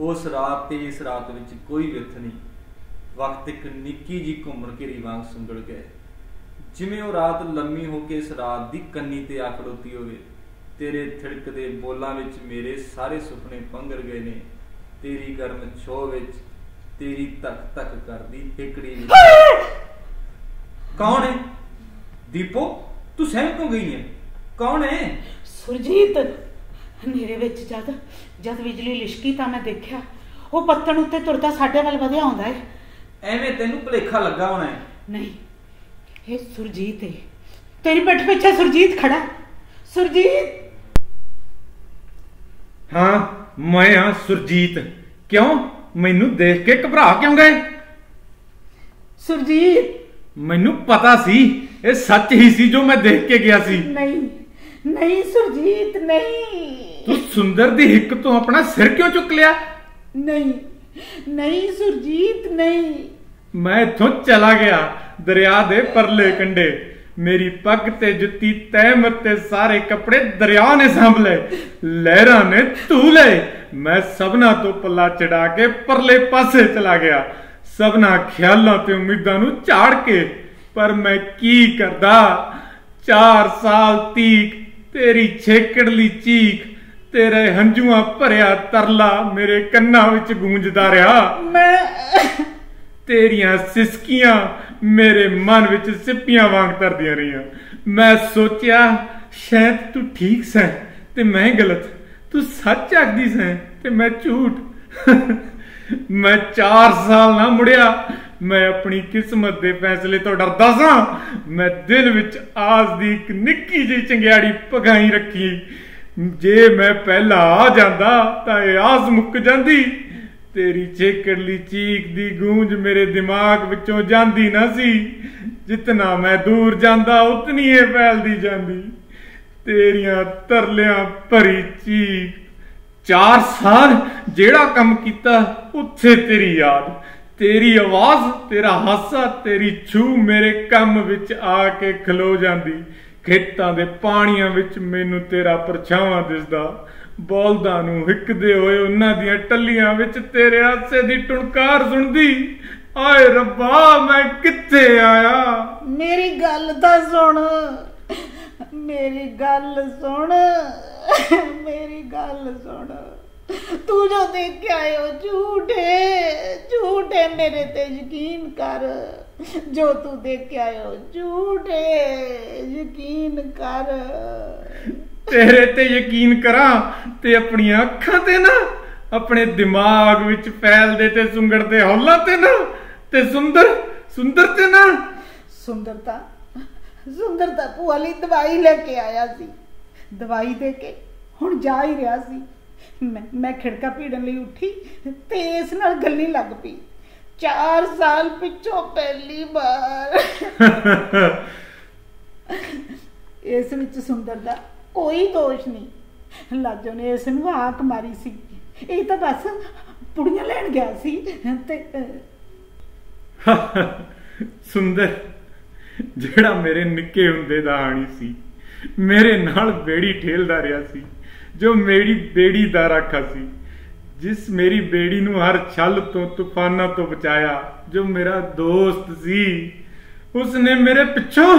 ਉਸ ਰਾਤ ਤੇ ਇਸ ਰਾਤ ਵਿੱਚ ਕੋਈ ਵਿਥ ਨਹੀਂ। ਵਕਤ ਇੱਕ ਨਿੱਕੀ ਜੀ ਘੁੰਮਣ ਘੇਰੀ ਵਾਂਗ ਸੁੰਗੜ ਗਏ। ਜਿਵੇਂ ਉਹ ਰਾਤ ਲੰਮੀ ਹੋ ਕੇ ਇਸ ਰਾਤ ਦੀ ਕੰਨੀ ਤੇ ਆ ਖੜੋਤੀ ਹੋਵੇ, ਤੇਰੇ ਥਿੜਕਦੇ ਬੋਲਾਂ ਵਿੱਚ ਮੇਰੇ ਸਾਰੇ ਸੁਪਨੇ ਪੰਗਰ ਗਏ ਨੇ। ਤੇਰੀ ਗਰਮ ਛੋਹ ਵਿੱਚ ਤੇਰੀ ਤੱਕ ਤੱਕ ਕਰਦੀ ਹਿਕੜੀ ਵਿੱਚ। ਕੌਣ ਹੈ? ਦੀਪੋ, ਤੂੰ ਸਹਿਮ ਕਿਉਂ ਗਈ ਹੈ? ਕੌਣ ਹੈ? ਸੁਰਜੀਤ, ਹਨੇਰੇ ਵਿੱਚ ਜਦ ਜਦ ਬਿਜਲੀ ਲਿਸ਼ਕੀ ਤਾਂ ਮੈਂ ਦੇਖਿਆ, ਉਹ ਪੱਤਣ ਉੱਤੇ ਤੁਰਦਾ ਸਾਡੇ ਵੱਲ ਵਧਿਆ ਆਉਂਦਾ ਹੈ। ਐਵੇਂ ਤੈਨੂੰ ਭੁਲੇਖਾ ਲੱਗਾ ਹੋਣਾ ਹੈ। ਨਹੀਂ ਇਹ ਸੁਰਜੀਤ ਹੈ। ਤੇਰੀ ਪਿੱਠ ਪਿੱਛੇ ਸੁਰਜੀਤ ਖੜਾ। ਸੁਰਜੀਤ! ਹਾਂ ਮੈਂ ਹਾਂ ਸੁਰਜੀਤ। ਕਿਉਂ? ਮੈਨੂੰ ਦੇਖ ਕੇ ਘਬਰਾ ਕਿਉਂ ਗਏ? ਸੁਰਜੀਤ! ਮੈਨੂੰ ਪਤਾ ਸੀ ਇਹ ਸੱਚ ਹੀ ਸੀ ਜੋ ਮੈਂ ਦੇਖ ਕੇ ਗਿਆ ਸੀ। ਨਹੀਂ ਨਹੀਂ ਸੁਰਜੀਤ ਨਹੀਂ! ਤੂੰ ਸੁੰਦਰ ਦੀ ਹਿੱਕ ਤੋਂ ਆਪਣਾ ਸਿਰ ਕਿਉਂ ਚੁੱਕ ਲਿਆ? ਨਹੀਂ ਨਹੀਂ ਸੁਰਜੀਤ ਨਹੀਂ! ਮੈਂ ਇੱਥੋਂ ਚਲਾ ਗਿਆ ਦਰਿਆ ਦੇ ਪਰਲੇ ਕੰਢੇ। ਮੇਰੀ ਪੱਗ ਤੇ ਜੁੱਤੀ ਤਹਿਮਤ ਤੇ ਸਾਰੇ ਕੱਪੜੇ ਦਰਿਆ ਨੇ ਸਾਂਭ ਲਏ ਲਹਿਰਾਂ ਨੇ ਧੂ ਲਏ। ਮੈਂ ਸਭਨਾ ਤੋਂ ਪੱਲਾ ਚੜਾ ਕੇ ਪਰਲੇ ਪਾਸੇ ਚਲਾ ਗਿਆ। ਸਭਨਾ ਖਿਆਲਾਂ ਤੇ ਉਮੀਦਾਂ ਨੂੰ ਝਾੜ ਕੇ। ਪਰ ਮੈਂ ਕੀ ਕਰਦਾ? 4 ਸਾਲ ਤੀਕ, ਤੇਰੀ ਛੇਕੜਲੀ ਚੀਖ। ਤੇਰੇ ਹੰਝੂਆਂ ਭਰਿਆ ਤਰਲਾ ਮੇਰੇ ਕੰਨਾਂ ਵਿੱਚ ਗੂੰਜਦਾ ਰਿਹਾ। ਮੈਂ ਤੇਰੀਆਂ ਸਿਸਕੀਆਂ ਮੇਰੇ ਮਨ ਵਿੱਚ ਸਿੱਪੀਆਂ ਵਾਂਗ ਤਰਦੀਆਂ ਰਹੀਆਂ। ਮੈਂ ਸੋਚਿਆ, ਸ਼ਾਇਦ ਤੂੰ ਠੀਕ ਸੈਂ ਤੇ ਮੈਂ ਗਲਤ। ਤੂੰ ਸੱਚ ਆਖਦੀ ਸੈਂ ਤੇ ਮੈਂ ਝੂਠ। ਮੈਂ 4 ਸਾਲ ਨਾ ਮੁੜਿਆ। ਮੈਂ ਆਪਣੀ ਕਿਸਮਤ ਦੇ ਫੈਸਲੇ ਤੋਂ ਡਰਦਾ ਸਾਂ। ਮੈਂ ਦਿਲ ਵਿੱਚ ਆਸ ਦੀ ਇੱਕ ਨਿੱਕੀ ਜਿਹੀ ਚੰਗਿਆੜੀ ਪਗਾਈ ਰੱਖੀ। ਜੇ ਮੈਂ ਪਹਿਲਾਂ ਆ ਜਾਂਦਾ ਤਾਂ ਇਹ ਆਸ ਮੁੱਕ ਜਾਂਦੀ। ਤੇਰੀ ਚੇਕੜਲੀ ਚੀਕ ਦੀ ਗੂੰਜ ਮੇਰੇ ਦਿਮਾਗ ਵਿੱਚੋਂ ਜਾਂਦੀ ਨਾ ਸੀ। ਜਿਤਨਾ ਮੈਂ ਦੂਰ ਜਾਂਦਾ, ਉਤਨੀ ਇਹ ਫੈਲਦੀ ਜਾਂਦੀ। ਤੇਰੀਆਂ ਤਰਲਿਆਂ ਭਰੀ ਚੀਕ ਚਾਰ ਸਾਲ ਜਿਹੜਾ ਕੰਮ ਕੀਤਾ, ਉੱਥੇ ਤੇਰੀ ਯਾਦ। ਤੇਰੀ ਆਵਾਜ਼, ਤੇਰਾ ਹਾਸਾ, ਤੇਰੀ ਛੂ ਮੇਰੇ ਕੰਮ ਵਿੱਚ ਆ ਕੇ ਖਲੋ ਜਾਂਦੀ। ਖੇਤਾਂ ਦੇ ਪਾਣੀਆਂ ਵਿੱਚ ਮੈਨੂੰ ਤੇਰਾ ਪਰਛਾਵਾਂ ਦਿਸਦਾ। ਬੋਲਦਾਂ ਨੂੰ ਹਿੱਕਦੇ ਹੋਏ ਉਹਨਾਂ ਦੀਆਂ ਟੱਲੀਆਂ ਵਿੱਚ ਤੇਰੇ ਹਾਸੇ ਦੀ ਟੁਣਕਾਰ ਸੁਣਦੀ। ਆਏ ਰੱਬਾ, ਮੈਂ ਕਿੱਥੇ ਆਇਆ? ਮੇਰੀ ਗੱਲ ਤਾਂ ਸੁਣ। ਮੇਰੀ ਗੱਲ ਸੁਣ। ਮੇਰੀ ਗੱਲ ਸੁਣ। ਤੂੰ ਜੋ ਦੇਖਿਆ ਹੋ ਝੂਠੇ। ਝੂਠੇ ਮੇਰੇ ਤੇ ਯਕੀਨ ਕਰ। ਜੋ ਤੂੰ ਦੇਖਿਆ ਕੇ ਹੋ ਝੂਠੇ। ਯਕੀਨ ਕਰ। ਤੇਰੇ ਤੇ ਯਕੀਨ ਕਰਾਂ ਤੇ ਆਪਣੀਆਂ ਅੱਖਾਂ ਤੇ ਨਾ ਆਪਣੇ ਦਿਮਾਗ ਵਿੱਚ ਫੈਲਦੇ ਤੇ ਸੁੰਗੜਦੇ ਹੌਲਾਂ ਤੇ ਨਾ ਤੇ ਸੁੰਦਰ ਸੁੰਦਰ ਤੇ ਨਾ। ਸੁੰਦਰਤਾ ਸੁੰਦਰਤਾ ਭੂਆ ਲਈ ਦਵਾਈ ਲੈ ਕੇ ਆਇਆ ਸੀ। ਦਵਾਈ ਦੇ ਕੇ ਹੁਣ ਜਾ ਹੀ ਰਿਹਾ ਸੀ। ਮੈਂ ਮੈਂ ਖਿੜਕਾ ਭੀੜਨ ਲਈ ਉੱਠੀ ਤੇ ਇਸ ਨਾਲ ਗੱਲੀ ਲੱਗ ਪਈ। 4 ਸਾਲ ਪਿੱਛੋਂ ਪਹਿਲੀ ਵਾਰ। ਇਸ ਵਿੱਚ ਸੁੰਦਰ ਦਾ ਕੋਈ ਦੋਸ਼ ਨਹੀਂ। ਲਾਜੋ ਨੇ ਇਸ ਨੂੰ ਆਕ ਮਾਰੀ ਸੀ। ਇਹ ਤਾਂ ਬਸ ਪੁੜੀਆਂ ਲੈਣ ਗਿਆ ਸੀ ਤੇ ਸੁੰਦਰ ਜਿਹੜਾ ਮੇਰੇ ਨਿੱਕੇ ਹੁੰਦੇ ਦਾ ਆਣੀ ਸੀ ਮੇਰੇ ਨਾਲ ਬੇੜੀ ਠੇਲਦਾ ਰਿਹਾ ਸੀ ਜੋ ਮੇਰੀ ਬੇੜੀ ਦਾ ਰਾਖਾ ਸੀ ਜਿਸ ਮੇਰੀ ਬੇੜੀ ਨੂੰ ਹਰ ਛਲ ਤੋਂ ਤੂਫਾਨਾਂ ਤੋਂ ਬਚਾਇਆ ਜੋ ਮੇਰਾ ਦੋਸਤ ਸੀ ਉਸਨੇ ਮੇਰੇ ਪਿੱਛੋਂ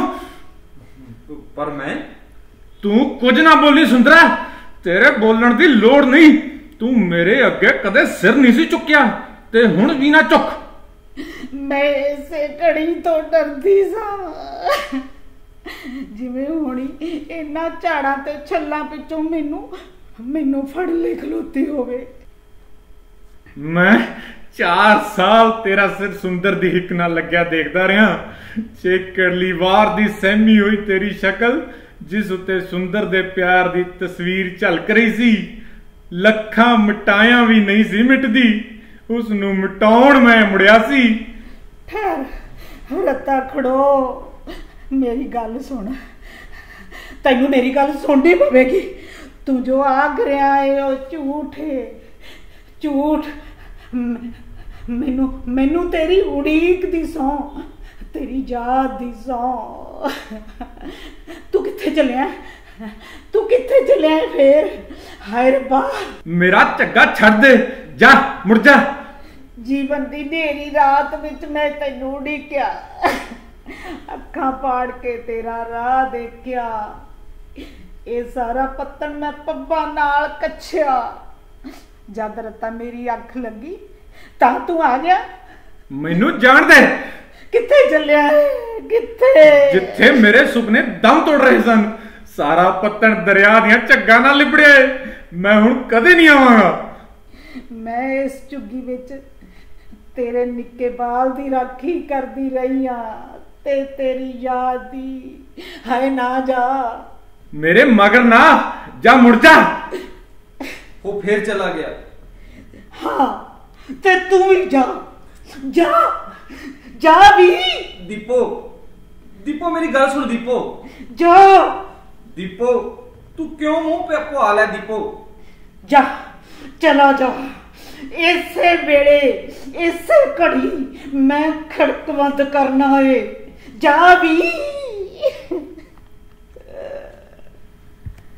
ਪਰ ਮੈਂ ਤੂੰ ਕੁਝ ਨਾ ਬੋਲੀ ਸੁੰਦਰਾ ਤੇਰੇ ਬੋਲਣ ਦੀ ਲੋੜ ਨਹੀਂ। ਤੂੰ ਮੇਰੇ ਅੱਗੇ ਕਦੇ ਸਿਰ ਨਹੀਂ ਸੀ ਚੁੱਕਿਆ ਤੇ ਹੁਣ ਵੀ ਨਾ ਚੁੱਕ। ਮੈਂ ਇਸੇ ਘੜੀ ਤੋਂ ਡਰਦੀ ਸਾਂ। ਜਿਵੇਂ ਹੁਣੀ ਇਹਨਾਂ ਝਾੜਾਂ ਤੇ ਛੱਲਾਂ ਪਿੱਛੋਂ ਮੈਨੂੰ ਮੈਨੂੰ ਫੜ ਲੈ ਖਲੋਤੀ ਹੋਵੇ। ਮੈਂ 4 ਸਾਲ ਤੇਰਾ ਸਿਰ ਸੁੰਦਰ ਦੀ ਹਿੱਕ ਨਾਲ ਲੱਗਿਆ ਦੇਖਦਾ ਰਿਹਾ। ਚੇਕਰਲੀ ਵਾਰ ਦੀ ਸਹਿਮੀ ਹੋਈ ਤੇਰੀ ਸ਼ਕਲ ਜਿਸ ਉੱਤੇ ਸੁੰਦਰ ਦੇ ਪਿਆਰ ਦੀ ਤਸਵੀਰ ਝਲਕ ਰਹੀ ਸੀ, ਲੱਖਾਂ ਮਿਟਾਇਆਂ ਵੀ ਨਹੀਂ ਸੀ ਮਿਟਦੀ ਉਸ ਨੂੰ ਮਿਟਾਉਣ ਮੈਂ ਮੁੜਿਆ ਸੀ। ਠਹਿਰ, ਰੱਤਾ ਖੜੋ। ਮੇਰੀ ਗੱਲ ਸੁਣ। ਤੈਨੂੰ ਮੇਰੀ ਗੱਲ ਸੁਣਨੀ ਪਵੇਗੀ। ਤੂੰ ਜੋ ਆਖ ਰਿਹਾ ਹੈ ਉਹ ਝੂਠ ਹੈ ਝੂਠ। ਮੈਨੂੰ ਮੈਨੂੰ ਤੇਰੀ ਉਡੀਕ ਦੀ ਸੌ, ਤੇਰੀ ਯਾਦ ਦੀ ਸੌ। ਤੂੰ ਕਿੱਥੇ ਚੱਲਿਆ? ਤੂੰ ਕਿੱਥੇ ਚੱਲਿਆ ਫੇਰ? ਹਾਏ ਰੱਬਾ। ਮੇਰਾ ਝੱਗਾ ਛੱਡ ਦੇ। ਜਾ ਮੁੜ ਜਾ। ਜੀਵਨ ਦੀ ਢੇਰੀ ਰਾਤ ਵਿੱਚ ਮੈਂ ਤੈਨੂੰ ਉਡੀਕਿਆ। ਅੱਖਾਂ ਪਾੜ ਕੇ ਤੇਰਾ ਰਾਹ ਦੇਖਿਆ। ਇਹ ਸਾਰਾ ਪੱਤਣ ਮੈਂ ਪੱਬਾਂ ਨਾਲ ਕੱਛਿਆ। ਜਦ ਰਤਾ ਮੇਰੀ ਅੱਖ ਲੱਗੀ ਤਾਂ ਤੂੰ ਆ ਗਿਆ। ਮੈਨੂੰ ਜਾਣ ਦੇ। ਕਿੱਥੇ ਚੱਲਿਆ? ਹੈ? ਕਿੱਥੇ? ਜਿੱਥੇ ਮੇਰੇ ਸੁਪਨੇ ਦਮ ਤੋੜ ਰਹੇ ਸਨ ਸਾਰਾ ਪੱਤਣ ਦਰਿਆ ਦੀਆਂ ਝੱਗਾਂ ਨਾਲ ਲਿਬੜਿਆ ਏ। ਮੈਂ ਹੁਣ ਕਦੇ ਨਹੀਂ ਆਵਾਂਗਾ। ਮੈਂ ਇਸ ਝੁੱਗੀ ਵਿੱਚ ਤੇਰੇ ਨਿੱਕੇ ਬਾਲ ਦੀ ਰਾਖੀ ਕਰਦੀ ਰਹੀ ਆ ਤੇ ਤੇਰੀ ਯਾਦ ਦੀ। ਹਾਏ ਨਾ ਜਾ। ਮੇਰੇ ਮਗਰ ਨਾ ਜਾ ਮੁੜ ਜਾ। ਉਹ ਫੇਰ ਚਲਾ ਗਿਆ। ਹਾਂ ਤੇ ਤੂੰ ਵੀ ਜਾ। ਜਾ। ਜਾ ਵੀ। ਦੀਪੋ ਦੀਪੋ ਮੇਰੀ ਗੱਲ ਸੁਣ ਦੀਪੋ। ਜਾ। ਦੀਪੋ ਤੂੰ ਕਿਉਂ ਮੂੰਹ ਤੇ ਪਵਾ ਲਿਆ ਦੀਪੋ? ਜਾ ਚਲਾ ਜਾ। ਇਸੇ ਵੇਲੇ ਇਸੇ ਘੜੀ ਮੈਂ ਖੜਕ ਬੰਦ ਕਰਨਾ ਏ। ਜਾ ਵੀ।